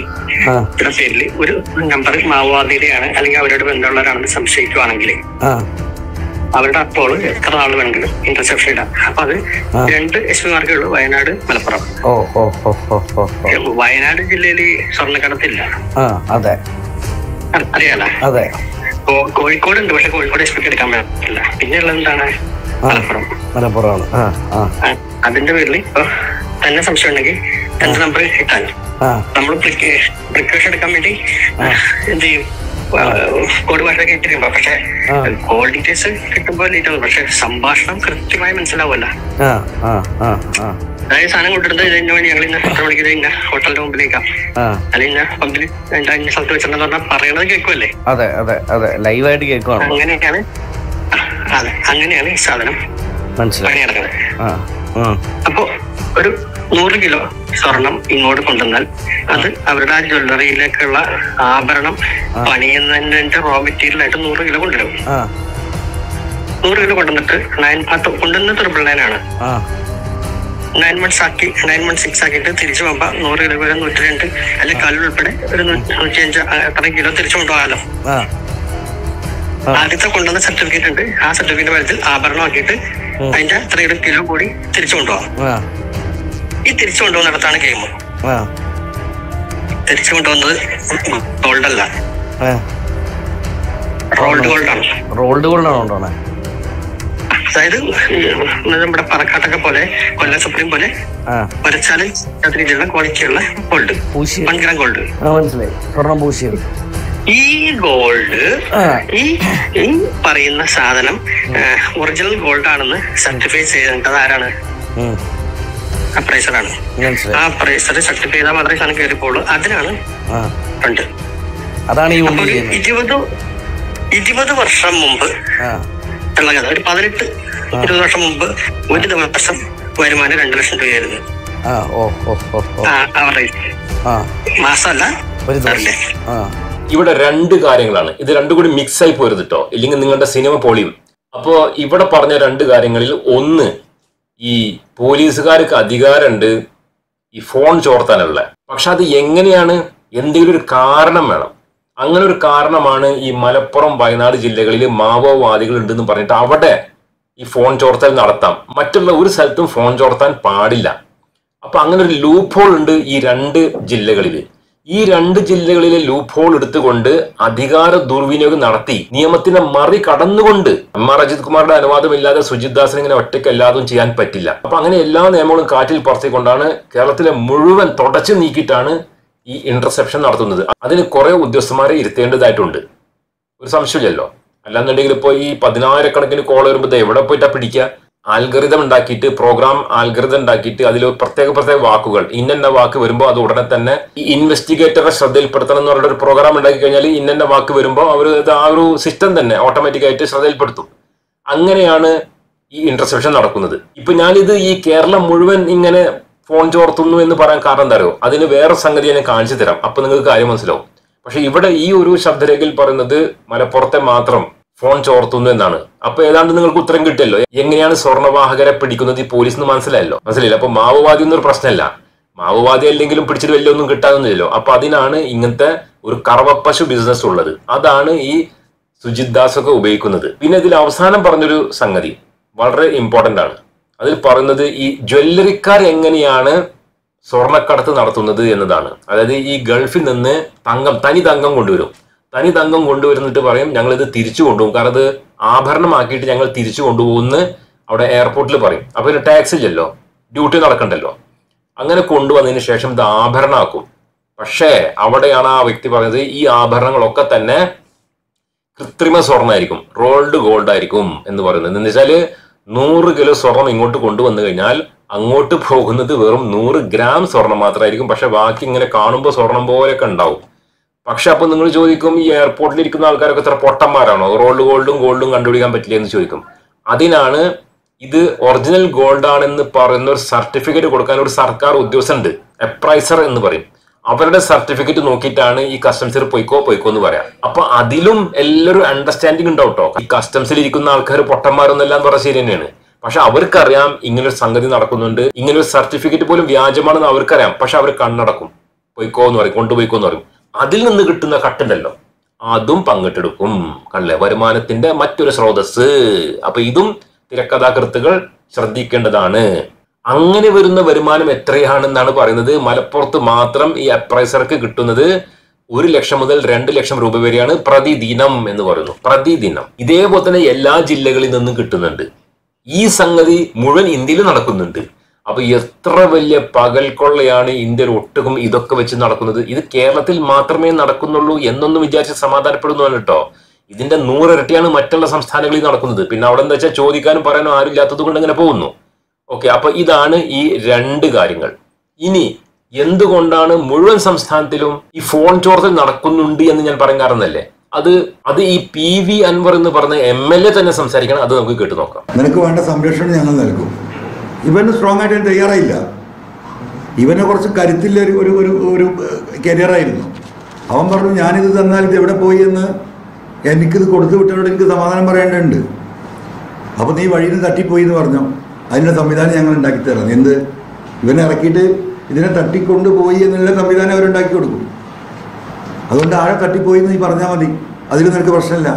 ഇത്ര പേരിൽ ഒരു നമ്പർ മാവോവാദിയുടെയാണ് അല്ലെങ്കിൽ അവരോട് ബന്ധമുള്ളവരാണെന്ന് സംശയിക്കുവാണെങ്കിൽ അവരുടെ അപ്പോൾ എത്ര ആൾ വേണമെങ്കിലും ഇന്റർസെപ്ഷൻ ഇടാം. അപ്പൊ അത് രണ്ട് എസ് പിമാർക്കേ ഉള്ളൂ വയനാട് മലപ്പുറം. വയനാട് ജില്ലയിൽ സ്വർണക്കടത്തില്ല. അതെ. അറിയാലോ? അതെ. കോഴിക്കോടുണ്ട്. കോഴിക്കോട് ഉണ്ട് പക്ഷെ കോഴിക്കോട് എക്സ്പെക്ട് എടുക്കാൻ പറ്റില്ല പിന്നെ ഉള്ളത് എന്താണ് മലപ്പുറം. മലപ്പുറമാണ്. അതിന്റെ പേരിൽ ഇപ്പൊ തന്നെ സംശയം ഉണ്ടെങ്കിൽ തന്റെ നമ്പർ കിട്ടാൻ നമ്മൾ പ്രിക്കോഷൻ എടുക്കാൻ വേണ്ടി എന്ത് ചെയ്യും? കോഡ് ഭാഷ കേട്ടിരിക്കുമ്പോ. പക്ഷെ. കോൾ ഡീറ്റെയിൽസ് കിട്ടുമ്പോൾ ലേറ്റ് പക്ഷെ സംഭാഷണം കൃത്യമായി മനസ്സിലാവല്ല അതായത് സാധനം കൊണ്ടിരുന്നത് ഇതിന് വേണ്ടി ഞങ്ങൾ ഇന്ന എത്ര മണിക്ക് ഇന്ന ഹോട്ടലിന്റെ മുമ്പിലേക്കാം. അല്ലെങ്കിൽ ഇന്ന പമ്പിൽ ഇന്ന സ്ഥലത്ത് വെച്ചിട്ടുണ്ടെന്ന് പറഞ്ഞാൽ പറയണത് കേൾക്കുമല്ലേ അതെ അതെ അതെ. ലൈവായിട്ട് കേൾക്കുവാണോ? അങ്ങനെയാണ് ആ, അതെ അങ്ങനെയാണ് ഈ സാധനം മനസ്സിലായി. അപ്പോ ഒരു നൂറ് കിലോ സ്വർണം ഇങ്ങോട്ട് കൊണ്ടുവന്നാൽ അത് അവരുടെ ആ ജ്വല്ലറിയിലേക്കുള്ള ആഭരണം പണിയുന്നതിന്റെ റോ മെറ്റീരിയൽ ആയിട്ട് നൂറ് കിലോ കൊണ്ടുവരും. നൂറ് കിലോ കൊണ്ടുവന്നിട്ട് നയൻ പത്ത് കൊണ്ടുവന്ന ട്രിപ്പിൾ നയൻ ആണ് ആ. നയൻ മന്ത്സ് ആക്കി നയൻ മന്ത് സിക്സ് ആക്കിയിട്ട് തിരിച്ചു പോകുമ്പോ നൂറ് കിലോ വരെ നൂറ്റി രണ്ട് അല്ലെങ്കിൽ കല്ല് ഉൾപ്പെടെ ഒരു നൂറ്റി നൂറ്റിയഞ്ച് എത്ര കിലോ തിരിച്ചു കൊണ്ടുപോകാലോ. ആദ്യത്തെ കൊണ്ടുവന്ന സർട്ടിഫിക്കറ്റ് ഉണ്ട്. ആ സർട്ടിഫിക്കറ്റ് വരത്തിൽ ആഭരണമാക്കിയിട്ട് അതിന്റെ അത്രയും കിലോ കൂടി തിരിച്ചു കൊണ്ടുപോകാം ഈ തിരിച്ചു കൊണ്ടുപോകുന്നിടത്താണ് ഗെയിം. തിരിച്ചു കൊണ്ടുവന്നത് ഗോൾഡ് അല്ല. റോൾഡ് ഗോൾഡ് ആണ്. റോൾഡ് ഗോൾഡാണ് കൊണ്ടുപോണേ. അതായത് നമ്മുടെ പറക്കാട്ടൊക്കെ പോലെ കൊല്ലം സുപ്രീം പോലെ അത് രീതിയിലുള്ള ക്വാളിറ്റിയുള്ള ഗോൾഡ് വൺ ഗ്രാം ഗോൾഡ് മനസ്സിലായി. സ്വർണം പൂശിയത്. ഈ ഗോൾഡ് ഈ ഈ പറയുന്ന സാധനം ഒറിജിനൽ ഗോൾഡ് ആണെന്ന് സർട്ടിഫൈ ചെയ്യേണ്ടത് ആരാണ്? അപ്രൈസറാണ് ആ അപ്രൈസർ സർട്ടിഫൈ ചെയ്താൽ മാത്രമേ സാധനം കയറിപ്പോളൂ അതിനാണ് ഫണ്ട് അതാണ് ഇരുപത് ഇരുപത് വർഷം മുമ്പ് ആ. ഉള്ള കഥ ഒരു പതിനെട്ട് ഇരുപത് വർഷം മുമ്പ് ഒരു ദിവസം വരുമാനം രണ്ടു ലക്ഷം രൂപയായിരുന്നു. അവരുടെ മാസമല്ല ഒരു ദിവസം. ഇവിടെ രണ്ട് കാര്യങ്ങളാണ്. ഇത് രണ്ടും കൂടി മിക്സ് ആയി പോരുത് കേട്ടോ ഇല്ലെങ്കിൽ നിങ്ങളുടെ സിനിമ പൊളിയും. അപ്പോ ഇവിടെ പറഞ്ഞ രണ്ട് കാര്യങ്ങളിൽ ഒന്ന് ഈ പോലീസുകാർക്ക് അധികാരമുണ്ട് ഈ ഫോൺ ചോർത്താനുള്ള. പക്ഷെ അത് എങ്ങനെയാണ്? എന്തെങ്കിലും ഒരു കാരണം വേണം. അങ്ങനെ ഒരു കാരണമാണ് ഈ മലപ്പുറം വയനാട് ജില്ലകളിൽ മാവോവാദികൾ ഉണ്ടെന്ന് പറഞ്ഞിട്ട് അവിടെ ഈ ഫോൺ ചോർത്തൽ നടത്താം. മറ്റുള്ള ഒരു സ്ഥലത്തും ഫോൺ ചോർത്താൻ പാടില്ല. അപ്പൊ അങ്ങനെ ഒരു ലൂപ്പ് ഹോൾ ഉണ്ട് ഈ രണ്ട് ജില്ലകളിൽ. ഈ രണ്ട് ജില്ലകളിലെ ലൂപ്പ് ഹോൾ എടുത്തുകൊണ്ട് അധികാര ദുർവിനിയോഗം നടത്തി. നിയമത്തിനെ മറികടന്നുകൊണ്ട് എം ആർ അജിത് കുമാറുടെ അനുവാദമില്ലാതെ സുജിത് ദാസിന് ഇങ്ങനെ ഒറ്റയ്ക്ക് എല്ലാതും ചെയ്യാൻ പറ്റില്ല. അപ്പൊ അങ്ങനെ എല്ലാ നിയമങ്ങളും കാറ്റിൽ പറത്തിക്കൊണ്ടാണ് കേരളത്തിലെ മുഴുവൻ തുടച്ചു നീക്കിയിട്ടാണ് ഈ ഇന്റർസെപ്ഷൻ നടത്തുന്നത്. അതിന് കുറെ ഉദ്യോഗസ്ഥന്മാരെ ഇരുത്തേണ്ടതായിട്ടുണ്ട്. ഒരു സംശയമില്ലല്ലോ. അല്ലാന്നുണ്ടെങ്കിൽ ഇപ്പോൾ ഈ പതിനായിരക്കണക്കിന് കോൾ വരുമ്പോൾ എവിടെ പോയിട്ടാ പിടിക്കുക ആൽഗറിതം ഉണ്ടാക്കിയിട്ട് പ്രോഗ്രാം ആൽഗറിതം ഉണ്ടാക്കിയിട്ട് അതിൽ പ്രത്യേക പ്രത്യേക വാക്കുകൾ. ഇന്നെന്ന വാക്ക് വരുമ്പോൾ അത് ഉടനെ തന്നെ ഈ ഇൻവെസ്റ്റിഗേറ്ററെ ശ്രദ്ധയിൽപ്പെടുത്തണം എന്ന് പറഞ്ഞ ഒരു പ്രോഗ്രാം ഉണ്ടാക്കി കഴിഞ്ഞാൽ ഇന്നെന്ന വാക്ക് വരുമ്പോൾ അവർ ആ ഒരു സിസ്റ്റം തന്നെ ഓട്ടോമാറ്റിക്കായിട്ട് ശ്രദ്ധയിൽപ്പെടുത്തും. അങ്ങനെയാണ് ഈ ഇന്റർസെപ്ഷൻ നടക്കുന്നത്. ഇപ്പൊ ഞാനിത് ഈ കേരളം മുഴുവൻ ഇങ്ങനെ ഫോൺ ചോർത്തുന്നു എന്ന് പറയാൻ കാരണം അറിയോ? അതിന് വേറെ സംഗതി ഞാൻ കാണിച്ചു തരാം. അപ്പൊ നിങ്ങൾക്ക് കാര്യം മനസ്സിലാവും. പക്ഷെ ഇവിടെ ഈ ഒരു ശബ്ദരേഖയിൽ പറയുന്നത് മലപ്പുറത്തെ മാത്രം ഫോൺ ചോർത്തുന്നു എന്നാണ്. അപ്പൊ ഏതാണ്ട് നിങ്ങൾക്ക് ഉത്തരം കിട്ടിയല്ലോ. എങ്ങനെയാണ് സ്വർണവാഹകരെ പിടിക്കുന്നത് ഈ പോലീസിന് മനസ്സിലായല്ലോ. മനസ്സിലായില്ല? അപ്പൊ മാവോവാദി എന്നൊരു പ്രശ്നമല്ല. മാവോവാദി അല്ലെങ്കിലും പിടിച്ചിട്ട് വലിയ ഒന്നും കിട്ടാതൊന്നുമില്ലല്ലോ അപ്പൊ അതിനാണ് ഇങ്ങനത്തെ ഒരു കറവപ്പശു ബിസിനസ് ഉള്ളത്. അതാണ് ഈ സുജിത് ദാസ് ഒക്കെ ഉപയോഗിക്കുന്നത്. പിന്നെ ഇതിൽ അവസാനം പറഞ്ഞൊരു സംഗതി വളരെ ഇമ്പോർട്ടന്റ് ആണ്. അതിൽ പറയുന്നത് ഈ ജ്വല്ലറിക്കാർ എങ്ങനെയാണ് സ്വർണക്കടത്ത് നടത്തുന്നത് എന്നതാണ്. അതായത് ഈ ഗൾഫിൽ നിന്ന് തങ്കം തനി തങ്കം കൊണ്ടുവരും. തനി തങ്കം കൊണ്ടുവരുന്നിട്ട് പറയും ഞങ്ങൾ ഇത് തിരിച്ചു കൊണ്ടുപോകും. കാരണം അത് ആഭരണമാക്കിയിട്ട് ഞങ്ങൾ തിരിച്ചു കൊണ്ടുപോകുമെന്ന് അവിടെ എയർപോർട്ടിൽ പറയും. അപ്പൊ ഇതിന് ടാക്സ് ഇല്ലല്ലോ. ഡ്യൂട്ടി നടക്കണ്ടല്ലോ. അങ്ങനെ കൊണ്ടുവന്നതിന് ശേഷം ഇത് ആഭരണമാക്കും. പക്ഷേ അവിടെയാണ് ആ വ്യക്തി പറയുന്നത് ഈ ആഭരണങ്ങളൊക്കെ തന്നെ കൃത്രിമ സ്വർണമായിരിക്കും റോൾഡ് ഗോൾഡ് ആയിരിക്കും എന്ന് പറയുന്നത്. എന്ന് വെച്ചാൽ നൂറ് കിലോ സ്വർണം ഇങ്ങോട്ട് കൊണ്ടുവന്നു കഴിഞ്ഞാൽ അങ്ങോട്ട് പോകുന്നത് വെറും നൂറ് ഗ്രാം സ്വർണം മാത്രമായിരിക്കും. പക്ഷെ ബാക്കി ഇങ്ങനെ കാണുമ്പോൾ സ്വർണം പോലെയൊക്കെ ഉണ്ടാവും. പക്ഷെ അപ്പൊ നിങ്ങൾ ചോദിക്കും ഈ എയർപോർട്ടിൽ ഇരിക്കുന്ന ആൾക്കാരൊക്കെ ഇത്ര പൊട്ടന്മാരാണോ? റോൾഡ് ഗോൾഡും ഗോൾഡും കണ്ടുപിടിക്കാൻ പറ്റില്ല എന്ന് ചോദിക്കും. അതിനാണ് ഇത് ഒറിജിനൽ ഗോൾഡ് ആണെന്ന് പറയുന്ന ഒരു സർട്ടിഫിക്കറ്റ് കൊടുക്കാൻ ഒരു സർക്കാർ ഉദ്യോഗസ്ഥനുണ്ട്. എപ്രൈസർ എന്ന് പറയും. അവരുടെ സർട്ടിഫിക്കറ്റ് നോക്കിയിട്ടാണ് ഈ കസ്റ്റംസിൽ പൊയ്ക്കോ പൊയ്ക്കോ എന്ന് പറയാം. അപ്പൊ അതിലും എല്ലാവരും അണ്ടർസ്റ്റാൻഡിങ് ഉണ്ടാവും കേട്ടോ ഈ കസ്റ്റംസിൽ ഇരിക്കുന്ന ആൾക്കാർ പൊട്ടന്മാരൊന്നെല്ലാം പറഞ്ഞ ശരി തന്നെയാണ്. പക്ഷെ അവർക്കറിയാം ഇങ്ങനെ ഒരു സംഗതി നടക്കുന്നുണ്ട്. ഇങ്ങനെ ഒരു സർട്ടിഫിക്കറ്റ് പോലും വ്യാജമാണെന്ന് അവർക്കറിയാം. പക്ഷെ അവർ കണ്ണടക്കും. പൊയ്ക്കോ എന്ന് പറയും കൊണ്ടുപോയിക്കോ എന്ന് പറയും. അതിൽ നിന്ന് കിട്ടുന്ന കട്ടുണ്ടല്ലോ. അതും പങ്കിട്ടെടുക്കും. കണ്ടല്ലേ? വരുമാനത്തിന്റെ മറ്റൊരു സ്രോതസ് അപ്പൊ ഇതും തിരക്കഥാകൃത്തുകൾ ശ്രദ്ധിക്കേണ്ടതാണ്. അങ്ങനെ വരുന്ന വരുമാനം എത്രയാണെന്നാണ് പറയുന്നത്? മലപ്പുറത്ത് മാത്രം ഈ അപ്രൈസർക്ക് കിട്ടുന്നത് ഒരു ലക്ഷം മുതൽ രണ്ട് ലക്ഷം രൂപ വരെയാണ് പ്രതിദിനം എന്ന് പറയുന്നു. പ്രതിദിനം. ഇതേപോലെ തന്നെ എല്ലാ ജില്ലകളിൽ നിന്നും കിട്ടുന്നുണ്ട്. ഈ സംഗതി മുഴുവൻ ഇന്ത്യയിൽ നടക്കുന്നുണ്ട്. അപ്പൊ എത്ര വലിയ പകൽ കൊള്ളയാണ് ഇന്ത്യയിൽ ഒട്ടുകും ഇതൊക്കെ വെച്ച് നടക്കുന്നത്. ഇത് കേരളത്തിൽ മാത്രമേ നടക്കുന്നുള്ളൂ എന്നൊന്നും വിചാരിച്ച് സമാധാനപ്പെടുന്നതാണ് കേട്ടോ. ഇതിന്റെ നൂറിരട്ടിയാണ് മറ്റുള്ള സംസ്ഥാനങ്ങളിൽ നടക്കുന്നത്. പിന്നെ അവിടെ എന്താ വെച്ചാൽ ചോദിക്കാനും പറയാനും ആരുമില്ലാത്തത് കൊണ്ട് ഇങ്ങനെ പോകുന്നു. ഓക്കെ അപ്പൊ ഇതാണ് ഈ രണ്ട് കാര്യങ്ങൾ. ഇനി എന്തുകൊണ്ടാണ് മുഴുവൻ സംസ്ഥാനത്തിലും ഈ ഫോൺ ചോർത്തൽ നടക്കുന്നുണ്ട് എന്ന് ഞാൻ പറയാൻ കാരണമല്ലേ? അത് അത് ഈ പി വി അൻവർ എന്ന് പറഞ്ഞ എം എൽ എ തന്നെ സംസാരിക്കണം അത് നമുക്ക് കേട്ടു നോക്കാം. നിനക്ക് വേണ്ട സംരക്ഷണം ഞങ്ങൾ നൽകും. ഇവന് സ്ട്രോങ് ആയിട്ട് തയ്യാറായില്ല. ഇവന് കുറച്ച് കരുത്തില്ല ഒരു ഒരു ഒരു ഒരു കരിയറായിരുന്നു അവൻ പറഞ്ഞു ഞാനിത് തന്നാൽ ഇത് എവിടെ പോയി എന്ന് എനിക്കിത് കൊടുത്തു വിട്ടവരോട് എനിക്ക് സമാധാനം പറയേണ്ടതുണ്ട്. അപ്പോൾ നീ വഴിയിൽ നിന്ന് തട്ടിപ്പോയി എന്ന് പറഞ്ഞു. അതിന്റെ സംവിധാനം ഞങ്ങൾ ഉണ്ടാക്കി തരാം. എന്ത്? ഇവനെ ഇറക്കിയിട്ട് ഇതിനെ തട്ടിക്കൊണ്ടുപോയി എന്നുള്ള സംവിധാനം അവരുണ്ടാക്കി കൊടുക്കും. അതുകൊണ്ട് ആഴെ തട്ടിപ്പോയി എന്ന് നീ പറഞ്ഞാൽ മതി. അതിൽ നിനക്ക് പ്രശ്നമില്ല.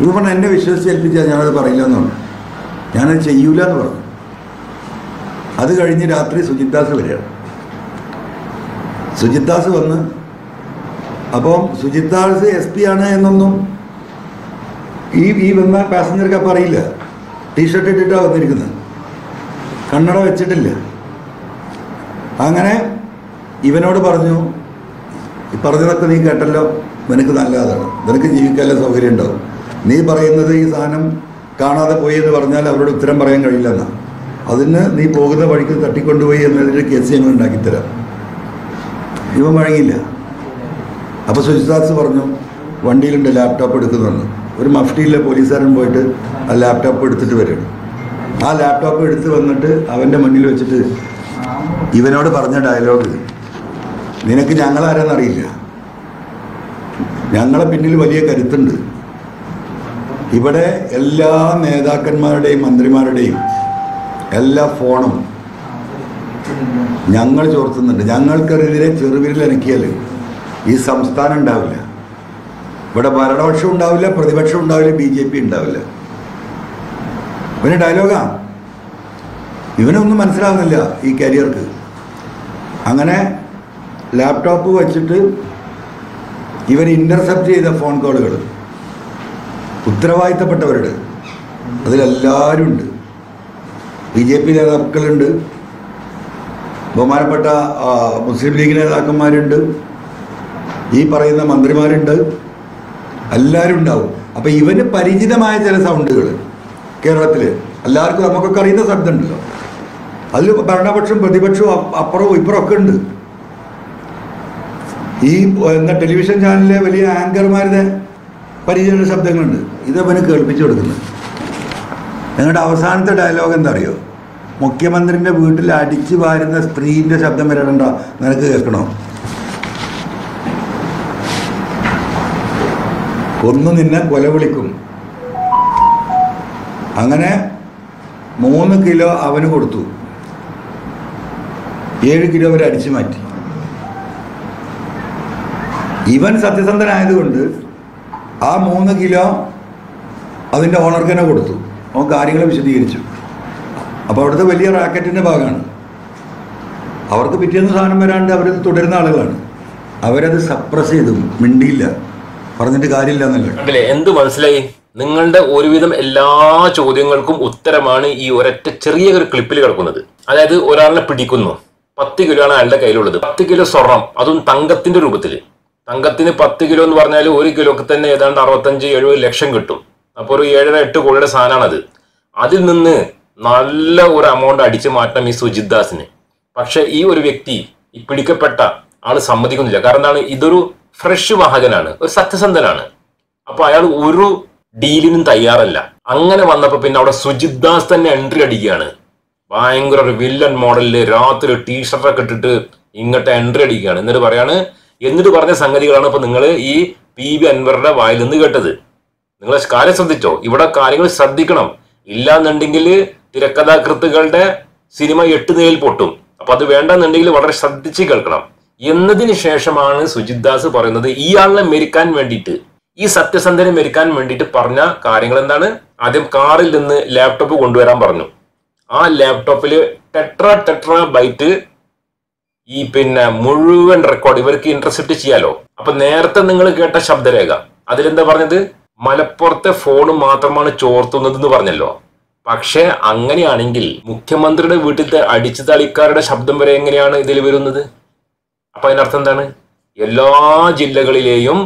ഇവ പറഞ്ഞു എന്നെ വിശ്വസിച്ച് ഏൽപ്പിച്ചാൽ ഞാനത് പറയില്ല എന്ന് പറഞ്ഞു. ഞാനത് ചെയ്യൂല എന്ന് പറഞ്ഞു. അത് കഴിഞ്ഞ് രാത്രി സുജിത്ദാസ് വരികയാണ് സുജിത്ദാസ് വന്ന് അപ്പം സുജിത്ദാസ് എസ് പി ആണ് എന്നൊന്നും ഈ ഈ വന്ന പാസഞ്ചർക്ക് അപ്പം അറിയില്ല. ടീഷർട്ട് ഇട്ടിട്ടാണ് വന്നിരിക്കുന്നത്. കണ്ണട വെച്ചിട്ടില്ല. അങ്ങനെ ഇവനോട് പറഞ്ഞു ഈ പറഞ്ഞതൊക്കെ നീ കേട്ടല്ലോ. നിനക്ക് നല്ലതാണ്. നിനക്ക് ജീവിക്കാനുള്ള സൗകര്യം ഉണ്ടാവും. നീ പറയുന്നത് ഈ സാധനം കാണാതെ പോയി എന്ന് പറഞ്ഞാൽ അവരോട് ഉത്തരം പറയാൻ കഴിയില്ലെന്നാ. അതിന് നീ പോകുന്ന വഴിക്ക് തട്ടിക്കൊണ്ടുപോയി എന്നതിന്റെ കേസ് ഞങ്ങൾ ഉണ്ടാക്കിത്തരാം. ഇവൻ വഴങ്ങിയില്ല. അപ്പോൾ സുജിദാസ് പറഞ്ഞു വണ്ടിയിലുണ്ട് ലാപ്ടോപ്പ് എടുക്കുന്നുണ്ട് ഒരു മഫ്റ്റിയിലെ പോലീസുകാരൻ പോയിട്ട് ആ ലാപ്ടോപ്പ് എടുത്തിട്ട് വരുന്നു ആ ലാപ്ടോപ്പ് എടുത്ത് വന്നിട്ട് അവന്റെ മുന്നിൽ വെച്ചിട്ട് ഇവനോട് പറഞ്ഞ ഡയലോഗ് നിനക്ക് ഞങ്ങളാരെന്നറിയില്ല. ഞങ്ങളെ പിന്നിൽ വലിയ കരുത്തുണ്ട്. ഇവിടെ എല്ലാ നേതാക്കന്മാരുടെയും മന്ത്രിമാരുടെയും എല്ലാ ഫോണും ഞങ്ങൾ ചോർത്തുന്നുണ്ട്. ഞങ്ങൾക്കെതിരെ ചെറുവിരൽ അനക്കിയാൽ ഈ സംസ്ഥാനം ഉണ്ടാവില്ല. ഇവിടെ ഭരണപക്ഷം ഉണ്ടാവില്ല പ്രതിപക്ഷം ഉണ്ടാവില്ല ബി ജെ പി ഉണ്ടാവില്ല. ഇവന് ഡയലോഗാ ഇവനൊന്നും മനസ്സിലാവുന്നില്ല ഈ കരിയർക്ക് അങ്ങനെ ലാപ്ടോപ്പ് വച്ചിട്ട് ഇവൻ ഇന്റർസെപ്റ്റ് ചെയ്ത ഫോൺ കോളുകൾ ഉത്തരവാദിത്തപ്പെട്ടവരുടെ. അതിലെല്ലാവരും ഉണ്ട്. ബി ജെ പി നേതാക്കളുണ്ട്. ബഹുമാനപ്പെട്ട മുസ്ലിം ലീഗ് നേതാക്കന്മാരുണ്ട്. ഈ പറയുന്ന മന്ത്രിമാരുണ്ട്. എല്ലാവരും ഉണ്ടാവും. അപ്പം ഇവന് പരിചിതമായ ചില സൗണ്ടുകൾ കേരളത്തിൽ എല്ലാവർക്കും നമുക്കൊക്കെ അറിയുന്ന ശബ്ദമുണ്ടല്ലോ. അതിൽ ഭരണപക്ഷം പ്രതിപക്ഷവും അപ്പ- അപ്പുറവും ഇപ്പുറവും ഒക്കെ ഉണ്ട്. ഈ എന്താ ടെലിവിഷൻ ചാനലിലെ വലിയ ആങ്കർമാരുടെ പരിചയമുള്ള ശബ്ദങ്ങളുണ്ട്. ഇതവന് കേൾപ്പിച്ചു കൊടുക്കുന്നത്. ഞങ്ങളുടെ അവസാനത്തെ ഡയലോഗ് എന്താ അറിയോ? മുഖ്യമന്ത്രിന്റെ വീട്ടിൽ അടിച്ചു വാരുന്ന സ്ത്രീന്റെ ശബ്ദം വരണ്ട നിനക്ക് കേൾക്കണോ? ഒന്ന് നിന്നെ കൊല വിളിക്കും. അങ്ങനെ മൂന്ന് കിലോ അവന് കൊടുത്തു. ഏഴ് കിലോ വരെ അടിച്ചു മാറ്റി. ഇവൻ സത്യസന്ധനായതുകൊണ്ട് ആ മൂന്ന് കിലോ അതിന്റെ ഓണർക്ക് തന്നെ കൊടുത്തു. അവൻ കാര്യങ്ങൾ വിശദീകരിച്ചു. അപ്പോൾ അവിടുത്തെ വലിയ റാക്കറ്റിന്റെ ഭാഗമാണ്. അവർക്ക് പിറ്റേന്ന് സാധനം വരാണ്ട് അവർ തുടരുന്ന ആളുകളാണ്. അവരത് സപ്രസ് ചെയ്തു മിണ്ടിയില്ല. പറഞ്ഞിട്ട് കാര്യമില്ല എന്നല്ല. എന്ത് മനസ്സിലായി? നിങ്ങളുടെ ഒരുവിധം എല്ലാ ചോദ്യങ്ങൾക്കും ഉത്തരമാണ് ഈ ഒരൊറ്റ ചെറിയ ഒരു ക്ലിപ്പിൽ കിടക്കുന്നത്. അതായത് ഒരാളിനെ പിടിക്കുന്നു. പത്ത് കിലോ ആണ് അയാളുടെ കയ്യിലുള്ളത്. പത്ത് കിലോ സ്വർണം. അതും തങ്കത്തിന്റെ രൂപത്തിൽ തങ്കത്തിന് പത്ത് കിലോ എന്ന് പറഞ്ഞാൽ ഒരു കിലോക്ക് തന്നെ ഏതാണ്ട് അറുപത്തഞ്ച് എഴുപത് ലക്ഷം കിട്ടും. അപ്പോൾ ഒരു ഏഴര എട്ട് കോടിയുടെ സാധനമാണത്. അതിൽ നിന്ന് നല്ല ഒരു എമൗണ്ട് അടിച്ചു മാറ്റണം ഈ സുജിത് ദാസിന്. പക്ഷെ ഈ ഒരു വ്യക്തി ഈ പിടിക്കപ്പെട്ട ആൾ സമ്മതിക്കുന്നില്ല. കാരണം എന്താണ്? ഇതൊരു ഫ്രഷ് വാഹകനാണ്. ഒരു സത്യസന്ധനാണ്. അപ്പൊ അയാൾ ഒരു ഡീലിനും തയ്യാറല്ല. അങ്ങനെ വന്നപ്പോ പിന്നെ അവിടെ സുജിത് ദാസ് തന്നെ എൻട്രി അടിക്കുകയാണ്. ഭയങ്കര ഒരു വില്ലൻ മോഡലിൽ രാത്രി ടീഷർട്ടൊക്കെ ഇട്ടിട്ട് ഇങ്ങോട്ട് എൻട്രി അടിക്കുകയാണ്. എന്നിട്ട് പറയാണ് എന്നിട്ട് പറഞ്ഞ സംഗതികളാണ് ഇപ്പൊ നിങ്ങൾ ഈ പി വി അൻവറുടെ വായിൽ നിന്ന് കേട്ടത്. നിങ്ങൾ കാര്യം ശ്രദ്ധിച്ചോ? ഇവിടെ കാര്യങ്ങൾ ശ്രദ്ധിക്കണം. ഇല്ലാന്നുണ്ടെങ്കിൽ തിരക്കഥാകൃത്തുക്കളുടെ സിനിമ എട്ട് നേൽ പൊട്ടും. അപ്പൊ അത് വേണ്ടെന്നുണ്ടെങ്കിൽ വളരെ ശ്രദ്ധിച്ച് കേൾക്കണം. എന്നതിന് ശേഷമാണ് സുജിത് ദാസ് പറയുന്നത് ഇയാളിനെ മെരിക്കാൻ വേണ്ടിയിട്ട് ഈ സത്യസന്ധനെ മെരിക്കാൻ വേണ്ടിയിട്ട് പറഞ്ഞ കാര്യങ്ങൾ എന്താണ്? ആദ്യം കാറിൽ നിന്ന് ലാപ്ടോപ്പ് കൊണ്ടുവരാൻ പറഞ്ഞു. ആ ലാപ്ടോപ്പിൽ ടെട്ര ടെട്ര ബൈറ്റ് ഈ പിന്നെ മുഴുവൻ റെക്കോർഡ് ഇവർക്ക് ഇന്റർസെപ്റ്റ് ചെയ്യാലോ? അപ്പൊ നേരത്തെ നിങ്ങൾ കേട്ട ശബ്ദരേഖ. അതിലെന്താ പറഞ്ഞത്? മലപ്പുറത്തെ ഫോൺ മാത്രമാണ് ചോർത്തുന്നത് എന്ന് പറഞ്ഞല്ലോ. പക്ഷെ അങ്ങനെയാണെങ്കിൽ മുഖ്യമന്ത്രിയുടെ വീട്ടിലത്തെ അടിച്ചു തളിക്കാരുടെ ശബ്ദം വരെ എങ്ങനെയാണ് ഇതിൽ വരുന്നത്? അപ്പൊ അതിനർത്ഥം എന്താണ്? എല്ലാ ജില്ലകളിലെയും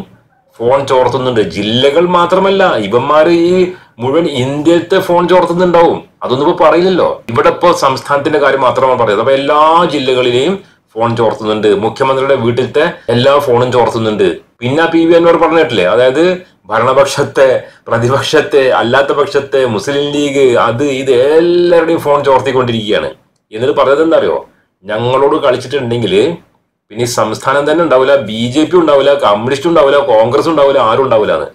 ഫോൺ ചോർത്തുന്നുണ്ട്. ജില്ലകൾ മാത്രമല്ല ഇവന്മാര് ഈ മുഴുവൻ ഇന്ത്യത്തെ ഫോൺ ചോർത്തുന്നുണ്ടാവും. അതൊന്നും ഇപ്പൊ പറയില്ലല്ലോ. ഇവിടെ ഇപ്പോ സംസ്ഥാനത്തിന്റെ കാര്യം മാത്രമാണ് പറയുന്നത്. അപ്പൊ എല്ലാ ജില്ലകളിലെയും ഫോൺ ചോർത്തുന്നുണ്ട്. മുഖ്യമന്ത്രിയുടെ വീട്ടിലത്തെ എല്ലാ ഫോണും ചോർത്തുന്നുണ്ട്. പിന്നെ പി വി അൻവർ പറഞ്ഞിട്ടില്ലേ? അതായത് ഭരണപക്ഷത്തെ പ്രതിപക്ഷത്തെ അല്ലാത്ത പക്ഷത്തെ മുസ്ലിം ലീഗ് അത് ഇത് എല്ലാവരുടെയും ഫോൺ ചോർത്തിക്കൊണ്ടിരിക്കുകയാണ്. എന്നിട്ട് പറഞ്ഞത് എന്താ അറിയോ ഞങ്ങളോട് കളിച്ചിട്ടുണ്ടെങ്കിൽ പിന്നെ സംസ്ഥാനം തന്നെ ഉണ്ടാവില്ല ബി ജെ പി ഉണ്ടാവില്ല കമ്മ്യൂണിസ്റ്റ് ഉണ്ടാവില്ല കോൺഗ്രസ് ഉണ്ടാവില്ല ആരും ഉണ്ടാവില്ല എന്ന്.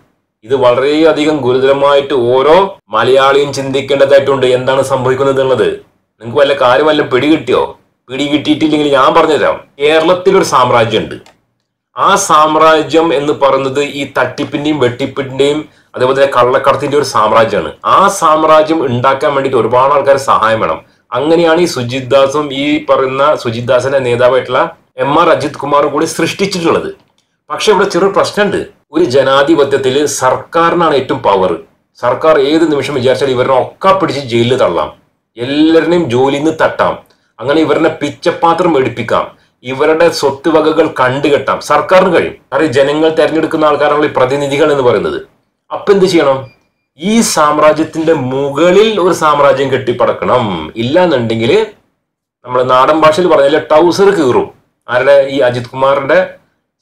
ഇത് വളരെയധികം ഗുരുതരമായിട്ട് ഓരോ മലയാളിയും ചിന്തിക്കേണ്ടതായിട്ടുണ്ട്. എന്താണ് സംഭവിക്കുന്നത് എന്നുള്ളത്? നിങ്ങൾക്ക് വല്ല കാര്യം വല്ല പിടി കിട്ടിയോ? പിടി കിട്ടിയിട്ടില്ലെങ്കിൽ ഞാൻ പറഞ്ഞുതരാം. കേരളത്തിലൊരു സാമ്രാജ്യമുണ്ട്. ആ സാമ്രാജ്യം എന്ന് പറയുന്നത് ഈ തട്ടിപ്പിന്റെയും വെട്ടിപ്പിന്റെയും അതേപോലെ തന്നെ കള്ളക്കടത്തിന്റെ ഒരു സാമ്രാജ്യമാണ്. ആ സാമ്രാജ്യം ഉണ്ടാക്കാൻ വേണ്ടിയിട്ട് ഒരുപാട് ആൾക്കാർ സഹായം വേണം. അങ്ങനെയാണ് ഈ സുജിത് ദാസും ഈ പറയുന്ന സുജിത് ദാസിന്റെ നേതാവായിട്ടുള്ള എം ആർ അജിത് കുമാറും കൂടി സൃഷ്ടിച്ചിട്ടുള്ളത്. പക്ഷെ ഇവിടെ ചെറിയൊരു പ്രശ്നമുണ്ട്. ഒരു ജനാധിപത്യത്തിൽ സർക്കാരിനാണ് ഏറ്റവും പവർ സർക്കാർ ഏത് നിമിഷം വിചാരിച്ചാൽ ഇവരെ ഒക്കെ പിടിച്ച് ജയിലിൽ തള്ളാം. എല്ലാവരുടെയും ജോലിയിൽ നിന്ന് തട്ടാം. അങ്ങനെ ഇവരുടെ പിച്ചപ്പാത്രം എടുപ്പിക്കാം. ഇവരുടെ സ്വത്ത് വകകൾ കണ്ടുകെട്ടാം സർക്കാരിന് കഴിയും. കാരണം ജനങ്ങൾ തെരഞ്ഞെടുക്കുന്ന ആൾക്കാരാണല്ലോ ഈ പ്രതിനിധികൾ എന്ന് പറയുന്നത്. അപ്പൊ എന്ത് ചെയ്യണം? ഈ സാമ്രാജ്യത്തിന്റെ മുകളിൽ ഒരു സാമ്രാജ്യം കെട്ടിപ്പടക്കണം. ഇല്ലാന്നുണ്ടെങ്കിൽ നമ്മുടെ നാടൻ ഭാഷയിൽ പറഞ്ഞാൽ ടൗസർ കീറും. ആരുടെ? ഈ അജിത് കുമാറിന്റെ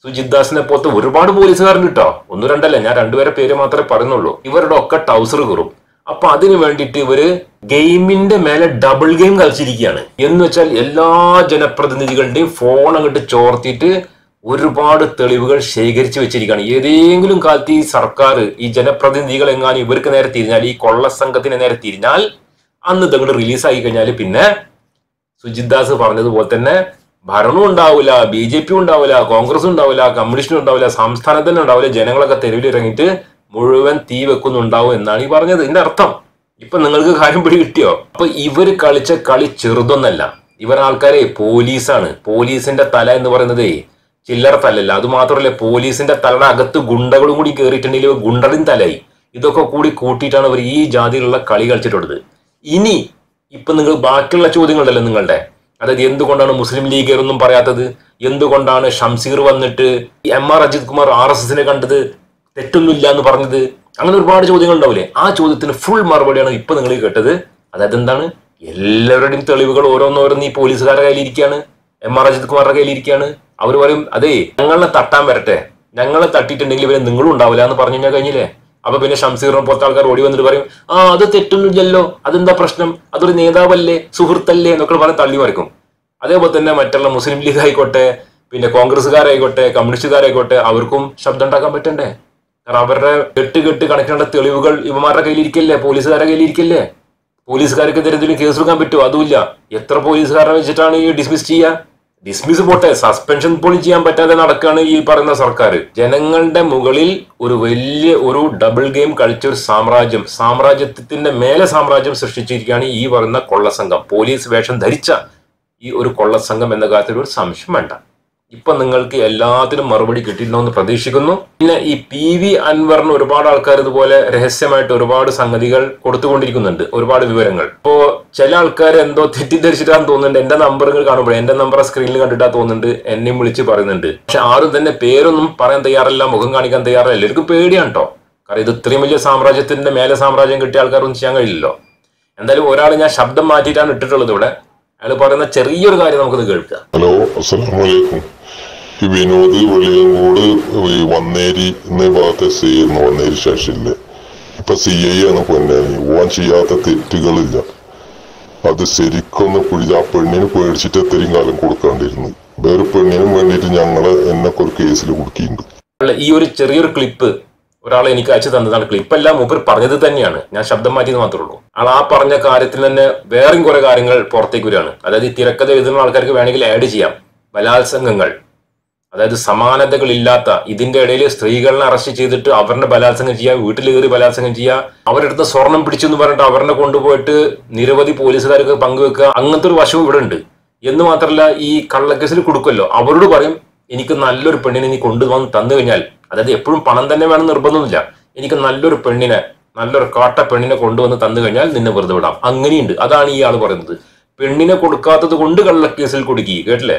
സുജിത് ദാസിനെ പോലത്തെ ഒരുപാട് പോലീസുകാരുണ്ട് കേട്ടോ. ഒന്നു രണ്ടല്ല ഞാൻ രണ്ടുപേരെ പേര് മാത്രമേ പറയുന്നുള്ളൂ. ഇവരുടെ ഒക്കെ ടൗസർ കീറും. അപ്പൊ അതിന് വേണ്ടിയിട്ട് ഇവർ ഗെയിമിന്റെ മേലെ ഡബിൾ ഗെയിം കളിച്ചിരിക്കുകയാണ്. എന്ന് വെച്ചാൽ എല്ലാ ജനപ്രതിനിധികളുടെയും ഫോൺ അങ്ങോട്ട് ചോർത്തിയിട്ട് ഒരുപാട് തെളിവുകൾ ശേഖരിച്ചു വെച്ചിരിക്കുകയാണ്. ഏതെങ്കിലും കാലത്ത് ഈ സർക്കാർ ഈ ജനപ്രതിനിധികൾ എങ്ങാനും ഇവർക്ക് നേരെ തിരിഞ്ഞാൽ ഈ കൊള്ള സംഘത്തിന് നേരെ തിരിഞ്ഞാൽ അന്ന് തങ്ങൾ റിലീസായി കഴിഞ്ഞാൽ പിന്നെ സുജിത് ദാസ് പറഞ്ഞതുപോലെ തന്നെ ഭരണവും ഉണ്ടാവില്ല ബി ജെ പി ഉണ്ടാവില്ല കോൺഗ്രസ് ഉണ്ടാവില്ല കമ്മ്യൂണിസ്റ്റും ഉണ്ടാവില്ല സംസ്ഥാനത്ത് തന്നെ ഉണ്ടാവില്ല ജനങ്ങളൊക്കെ തെരുവിൽ ഇറങ്ങിയിട്ട് മുഴുവൻ തീ വെക്കുന്നുണ്ടാവും എന്നാണ് ഈ പറഞ്ഞത്. ഇതിന്റെ അർത്ഥം. ഇപ്പൊ നിങ്ങൾക്ക് കാര്യം പിടി കിട്ടിയോ? അപ്പൊ ഇവർ കളിച്ച കളി ചെറുതൊന്നല്ല. ഇവർ ആൾക്കാരെ പോലീസാണ്. പോലീസിന്റെ തല എന്ന് പറയുന്നത് ചില്ലറ തലല്ല അത് മാത്രമല്ല പോലീസിന്റെ തലയുടെ അകത്ത് ഗുണ്ടകളും കൂടി കയറിയിട്ടുണ്ടെങ്കിൽ ഗുണ്ടറിൻ തലയായി. ഇതൊക്കെ കൂടി കൂട്ടിയിട്ടാണ് അവർ ഈ ജാതിയിലുള്ള കളി കളിച്ചിട്ടുള്ളത്. ഇനി ഇപ്പൊ നിങ്ങൾ ബാക്കിയുള്ള ചോദ്യങ്ങളുണ്ടല്ലോ നിങ്ങളുടെ. അതായത് എന്തുകൊണ്ടാണ് മുസ്ലിം ലീഗുകാരൊന്നും പറയാത്തത്? എന്തുകൊണ്ടാണ് ഷംസീർ വന്നിട്ട് M R Ajith Kumar R S എസിനെ കണ്ടത്? തെറ്റൊന്നുമില്ല എന്ന് പറഞ്ഞത്. അങ്ങനെ ഒരുപാട് ചോദ്യങ്ങൾ ഉണ്ടാവില്ലേ ആ ചോദ്യത്തിന് ഫുൾ മറുപടിയാണ് ഇപ്പൊ നിങ്ങൾ കേട്ടത്. അതായത് എന്താണ്? എല്ലാവരുടെയും തെളിവുകൾ ഓരോന്നോരോന്ന് ഈ പോലീസുകാരുടെ കയ്യിലിരിക്കുകയാണ്. എം ആർ അജിത് കുമാറിന്റെ കയ്യിലിരിക്കുകയാണ്. അവർ പറയും അതേ ഞങ്ങളെ തട്ടാൻ വരട്ടെ. ഞങ്ങളെ തട്ടിയിട്ടുണ്ടെങ്കിൽ ഇവരെ നിങ്ങളും ഉണ്ടാവില്ല എന്ന് പറഞ്ഞു കഴിഞ്ഞാൽ കഴിഞ്ഞില്ലേ? അപ്പൊ പിന്നെ ഷംസീറിനെ പോലത്തെ ആൾക്കാർ ഓടി വന്നിട്ട് പറയും ആ അത് തെറ്റൊന്നുമില്ലല്ലോ. അതെന്താ പ്രശ്നം? അതൊരു നേതാവല്ലേ? സുഹൃത്തല്ലേ? എന്നൊക്കെ പറഞ്ഞ് തള്ളി മറിക്കും. അതേപോലെ തന്നെ മറ്റുള്ള മുസ്ലിം ലീഗ് ആയിക്കോട്ടെ പിന്നെ കോൺഗ്രസ്സുകാരായിക്കോട്ടെ കമ്മ്യൂണിസ്റ്റുകാരായിക്കോട്ടെ അവർക്കും ശബ്ദം ഉണ്ടാക്കാൻ പറ്റണ്ടേ? കാരണം അവരുടെ കെട്ട് കെട്ട് കണക്കിനുള്ള തെളിവുകൾ ഇവന്മാരുടെ കയ്യിലിരിക്കല്ലേ? പോലീസുകാരുടെ കയ്യിലിരിക്കല്ലേ? പോലീസുകാർക്ക് എന്തെങ്കിലും കേസ് എടുക്കാൻ പറ്റുമോ? അതുമില്ല. എത്ര പോലീസുകാരെ വെച്ചിട്ടാണ് ഈ ഡിസ്മിസ് ചെയ്യുക ഡിസ്മിസ് പോട്ടെ. സസ്പെൻഷൻ പോലും ചെയ്യാൻ പറ്റാതെ നടക്കുകയാണ് ഈ പറയുന്ന സർക്കാർ. ജനങ്ങളുടെ മുകളിൽ ഒരു വലിയ ഒരു ഡബിൾ ഗെയിം കളിച്ച ഒരു സാമ്രാജ്യം സാമ്രാജ്യത്തിന്റെ മേലെ സാമ്രാജ്യം സൃഷ്ടിച്ചിരിക്കുകയാണ് ഈ പറയുന്ന കൊള്ളസംഘം. പോലീസ് വേഷം ധരിച്ച ഈ ഒരു കൊള്ളസംഘം എന്ന കാര്യത്തിൽ ഒരു സംശയം വേണ്ട. ഇപ്പൊ നിങ്ങൾക്ക് എല്ലാത്തിനും മറുപടി കിട്ടിയിട്ടുണ്ടെന്ന് പ്രതീക്ഷിക്കുന്നു. പിന്നെ ഈ പി വി അൻവറിന് ഒരുപാട് ആൾക്കാർ ഇതുപോലെ രഹസ്യമായിട്ട് ഒരുപാട് സംഗതികൾ കൊടുത്തുകൊണ്ടിരിക്കുന്നുണ്ട്. ഒരുപാട് വിവരങ്ങൾ. ഇപ്പോ ചില ആൾക്കാർ എന്തോ തെറ്റിദ്ധരിച്ചിട്ടാന്ന് തോന്നുന്നുണ്ട്. എന്റെ നമ്പറുകൾ കാണുമ്പോൾ എന്റെ നമ്പർ സ്ക്രീനിൽ കണ്ടിട്ടാ തോന്നുന്നുണ്ട്. എന്നെയും വിളിച്ച് പറയുന്നുണ്ട്. പക്ഷെ ആരും തന്നെ പേരൊന്നും പറയാൻ തയ്യാറല്ല മുഖം കാണിക്കാൻ തയ്യാറല്ല. എല്ലാവർക്കും പേടിയാണ് കേട്ടോ കാരണം ഇത് ഇത്രയും വലിയ സാമ്രാജ്യത്തിന്റെ മേലെ സാമ്രാജ്യം കിട്ടിയ ആൾക്കാരൊന്നും ചെയ്യാൻ കഴിയില്ലല്ലോ. എന്തായാലും ഒരാൾ ഞാൻ ശബ്ദം മാറ്റിയിട്ടാണ് ഇട്ടിട്ടുള്ളത് ഇവിടെ. അയാൾ പറയുന്ന ചെറിയൊരു കാര്യം നമുക്കിത് കേൾക്കാം. ഹലോ അസ്സലാമു അലൈക്കും. ഈ വിനോദ് വെളിയങ്കോട് ഈ വന്നേരി എന്ന ഭാഗത്തെ സി ആയിരുന്നു വന്നേരി സ്റ്റേഷനിൽ ഇപ്പൊ സി ഐ ആണ് പൊന്നാനി ഓൻ ചെയ്യാത്ത തെറ്റുകളില്ല. അത് ശരിക്കൊന്ന് പിടിച്ച് ആ പെണ്ണിന് പേടിച്ചിട്ട് എത്രയും കാലം കൊടുക്കാണ്ടിരുന്നു. വേറെ പെണ്ണിനും വേണ്ടിയിട്ട് ഞങ്ങൾ എന്നൊക്കെ ഒരു കേസിൽ കുടുക്കിയിട്ടുണ്ട് ഈ ഒരു ചെറിയൊരു ക്ലിപ്പ് ഒരാൾ എനിക്ക് അയച്ചു തന്നതാണ് ക്ലിപ്പെല്ലാം മൂപ്പർ പറഞ്ഞത് തന്നെയാണ്. ഞാൻ ശബ്ദം മാറ്റിയത് മാത്രമേ ഉള്ളൂ. ആൾ ആ പറഞ്ഞ കാര്യത്തിൽ തന്നെ വേറെയും കുറെ കാര്യങ്ങൾ പുറത്തേക്ക് വരികയാണ്. അതായത് ഈ തിരക്കഥ എഴുതുന്ന ആൾക്കാർക്ക് വേണമെങ്കിൽ ആഡ് ചെയ്യാം. ബലാത്സംഗങ്ങൾ. അതായത് സമാനതകളില്ലാത്ത ഇതിന്റെ ഇടയിൽ സ്ത്രീകളെ അറസ്റ്റ് ചെയ്തിട്ട് അവരുടെ ബലാത്സംഗം ചെയ്യാം വീട്ടിൽ കയറി ബലാത്സംഗം ചെയ്യാം അവരെടുത്ത് സ്വർണം പിടിച്ചു എന്ന് പറഞ്ഞിട്ട് അവരെ കൊണ്ടുപോയിട്ട് നിരവധി പോലീസുകാർക്ക് പങ്കുവെക്കുക അങ്ങനത്തെ ഒരു വശവും ഇവിടെ ഉണ്ട്. എന്ന് മാത്രമല്ല ഈ കള്ളക്കേസിൽ കൊടുക്കുമല്ലോ. അവരോട് പറയും എനിക്ക് നല്ലൊരു പെണ്ണിനെ നീ കൊണ്ടുവന്ന് തന്നു കഴിഞ്ഞാൽ അതായത് എപ്പോഴും പണം തന്നെ വേണം നിർബന്ധമൊന്നുമില്ല. എനിക്ക് നല്ലൊരു പെണ്ണിനെ നല്ലൊരു കാട്ട പെണ്ണിനെ കൊണ്ടുവന്ന് തന്നു കഴിഞ്ഞാൽ നിന്നെ വെറുതെ വിടാം. അങ്ങനെയുണ്ട്. അതാണ് ഈ ആൾ പറയുന്നത്. പെണ്ണിനെ കൊടുക്കാത്തത് കൊണ്ട് കള്ളക്കേസിൽ കൊടുക്കി കേട്ടില്ലേ?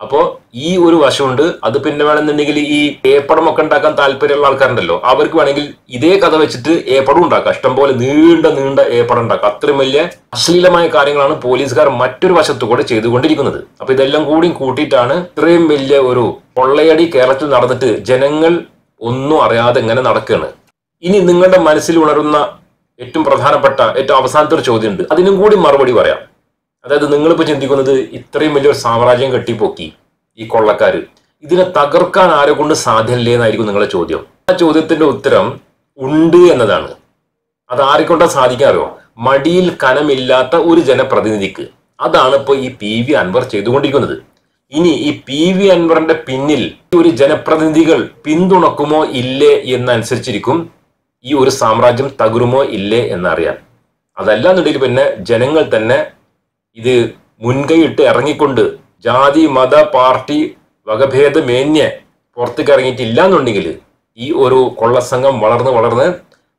അപ്പോ ഈ ഒരു വശമുണ്ട്. അത് പിന്നെ വേണമെന്നുണ്ടെങ്കിൽ ഈ ഏപ്പടം ഒക്കെ ഉണ്ടാക്കാൻ താല്പര്യമുള്ള ആൾക്കാരുണ്ടല്ലോ. അവർക്ക് വേണമെങ്കിൽ ഇതേ കഥ വെച്ചിട്ട് ഏപ്പടം ഉണ്ടാക്കാം. ഇഷ്ടംപോലെ നീണ്ട നീണ്ട ഏപ്പടം ഉണ്ടാക്കാം. അത്രയും വലിയ അശ്ലീലമായ കാര്യങ്ങളാണ് പോലീസുകാർ മറ്റൊരു വശത്തുകൂടെ ചെയ്തുകൊണ്ടിരിക്കുന്നത്. അപ്പൊ ഇതെല്ലാം കൂടി കൂട്ടിയിട്ടാണ് ഇത്രയും വലിയ ഒരു പൊള്ളയടി കേരളത്തിൽ നടന്നിട്ട് ജനങ്ങൾ ഒന്നും അറിയാതെ ഇങ്ങനെ നടക്കുകയാണ് ഇനി നിങ്ങളുടെ മനസ്സിൽ ഉണരുന്ന ഏറ്റവും പ്രധാനപ്പെട്ട ഏറ്റവും അവസാനത്തെ ഒരു ചോദ്യമുണ്ട്. അതിനും കൂടി മറുപടി പറയാം. അതായത് നിങ്ങളിപ്പോൾ ചിന്തിക്കുന്നത് ഇത്രയും വലിയൊരു സാമ്രാജ്യം കെട്ടിപ്പോക്കി ഈ കൊള്ളക്കാർ ഇതിനെ തകർക്കാൻ ആരെ കൊണ്ട് സാധ്യമല്ലേ എന്നായിരിക്കും നിങ്ങളുടെ ചോദ്യം. ആ ചോദ്യത്തിന്റെ ഉത്തരം ഉണ്ട് എന്നതാണ്. അത് ആരെക്കൊണ്ടാ സാധിക്കാറോ മടിയിൽ കനമില്ലാത്ത ഒരു ജനപ്രതിനിധിക്ക്. അതാണ് ഇപ്പോൾ ഈ പി വി അൻവർ ചെയ്തുകൊണ്ടിരിക്കുന്നത്. ഇനി ഈ പി വി അൻവറിന്റെ പിന്നിൽ ഒരു ജനപ്രതിനിധികൾ പിന്തുണക്കുമോ ഇല്ലേ എന്നനുസരിച്ചിരിക്കും ഈ ഒരു സാമ്രാജ്യം തകരുമോ ഇല്ലേ എന്നറിയാൻ. അതല്ലാന്നുണ്ടെങ്കിൽ പിന്നെ ജനങ്ങൾ തന്നെ ഇത് മുൻകൈയിട്ട് ഇറങ്ങിക്കൊണ്ട് ജാതി മത പാർട്ടി വകഭേദമേന്യെ പുറത്തേക്ക് ഇറങ്ങിയിട്ടില്ല എന്നുണ്ടെങ്കിൽ ഈ ഒരു കൊള്ളസംഘം വളർന്ന് വളർന്ന്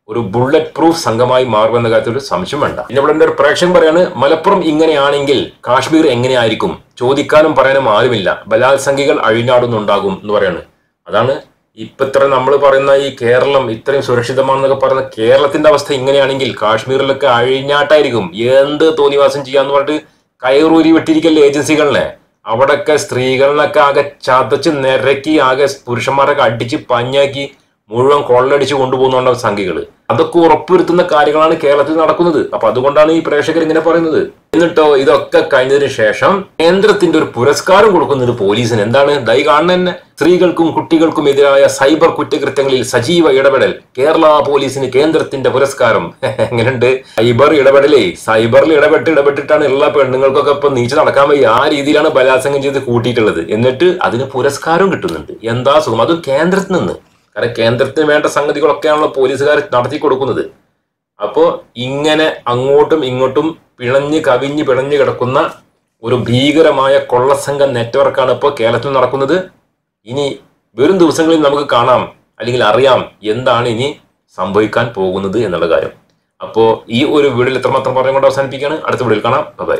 ഒരു ബുള്ളറ്റ് പ്രൂഫ് സംഘമായി മാറുമെന്ന കാര്യത്തിൽ ഒരു സംശയം വേണ്ട. പിന്നെ ഇവിടെ ഒരു പ്രേക്ഷകൻ പറയാണ് മലപ്പുറം ഇങ്ങനെയാണെങ്കിൽ കാശ്മീർ എങ്ങനെയായിരിക്കും? ചോദിക്കാനും പറയാനും ആരുമില്ല. ബലാത്സംഖികൾ അഴിഞ്ഞാടുന്നുണ്ടാകും എന്ന് പറയാണ്. അതാണ് ഇപ്പൊ ഇത്ര നമ്മൾ പറയുന്ന ഈ കേരളം ഇത്രയും സുരക്ഷിതമാണെന്നൊക്കെ പറയുന്ന കേരളത്തിന്റെ അവസ്ഥ ഇങ്ങനെയാണെങ്കിൽ കാശ്മീരിലൊക്കെ അഴിഞ്ഞാട്ടായിരിക്കും. എന്ത് തോന്നിവാസം ചെയ്യാന്ന് പറഞ്ഞിട്ട് കയറൂരി വിട്ടിരിക്കല്ലേ ഏജൻസികളിലെ അവിടൊക്കെ സ്ത്രീകളിനൊക്കെ ആകെ ചതച്ച് നിരക്കി ആകെ പുരുഷന്മാരൊക്കെ അടിച്ച് പഞ്ഞാക്കി മുഴുവൻ കൊള്ളടിച്ച് കൊണ്ടുപോകുന്നുണ്ടാവും സംഖ്യകൾ അതൊക്കെ ഉറപ്പുവരുത്തുന്ന കാര്യങ്ങളാണ് കേരളത്തിൽ നടക്കുന്നത്. അപ്പൊ അതുകൊണ്ടാണ് ഈ പ്രേക്ഷകർ ഇങ്ങനെ പറയുന്നത്. എന്നിട്ടോ ഇതൊക്കെ കഴിഞ്ഞതിന് ശേഷം കേന്ദ്രത്തിന്റെ ഒരു പുരസ്കാരം കൊടുക്കുന്നത് പോലീസിന് എന്താണ്? ദൈ കാണുന്ന സ്ത്രീകൾക്കും കുട്ടികൾക്കും എതിരായ സൈബർ കുറ്റകൃത്യങ്ങളിൽ സജീവ ഇടപെടൽ. കേരള പോലീസിന് കേന്ദ്രത്തിന്റെ പുരസ്കാരം. എങ്ങനെയുണ്ട്? സൈബർ ഇടപെടലേ സൈബറിൽ ഇടപെട്ട് ഇടപെട്ടിട്ടാണ് എല്ലാ പെണ്ണുങ്ങൾക്കൊക്കെ ഇപ്പൊ നീച്ച് നടക്കാൻ വയ്യ. ആ രീതിയിലാണ് ബലാത്സംഗം ചെയ്ത് കൂട്ടിയിട്ടുള്ളത്. എന്നിട്ട് അതിന് പുരസ്കാരവും കിട്ടുന്നുണ്ട്. എന്താ സുഖം? അതും കേന്ദ്രത്തിൽ നിന്ന്. കാരണം കേന്ദ്രത്തിന് വേണ്ട സംഗതികളൊക്കെയാണല്ലോ പോലീസുകാർ നടത്തി കൊടുക്കുന്നത് അപ്പോ ഇങ്ങനെ അങ്ങോട്ടും ഇങ്ങോട്ടും പിണഞ്ഞ് കവിഞ്ഞ് പിളഞ്ഞ് കിടക്കുന്ന ഒരു ഭീകരമായ കൊള്ളസംഘ നെറ്റ്വർക്കാണ് ഇപ്പോൾ കേരളത്തിൽ നടക്കുന്നത്. ഇനി വരും ദിവസങ്ങളിൽ നമുക്ക് കാണാം അല്ലെങ്കിൽ അറിയാം എന്താണ് ഇനി സംഭവിക്കാൻ പോകുന്നത് എന്നുള്ള കാര്യം. അപ്പോൾ ഈ ഒരു വീഡിയോയിൽ എത്രമാത്രം പറഞ്ഞുകൊണ്ട് അവസാനിപ്പിക്കുകയാണ്. അടുത്ത വീഡിയോയിൽ കാണാം. ബൈ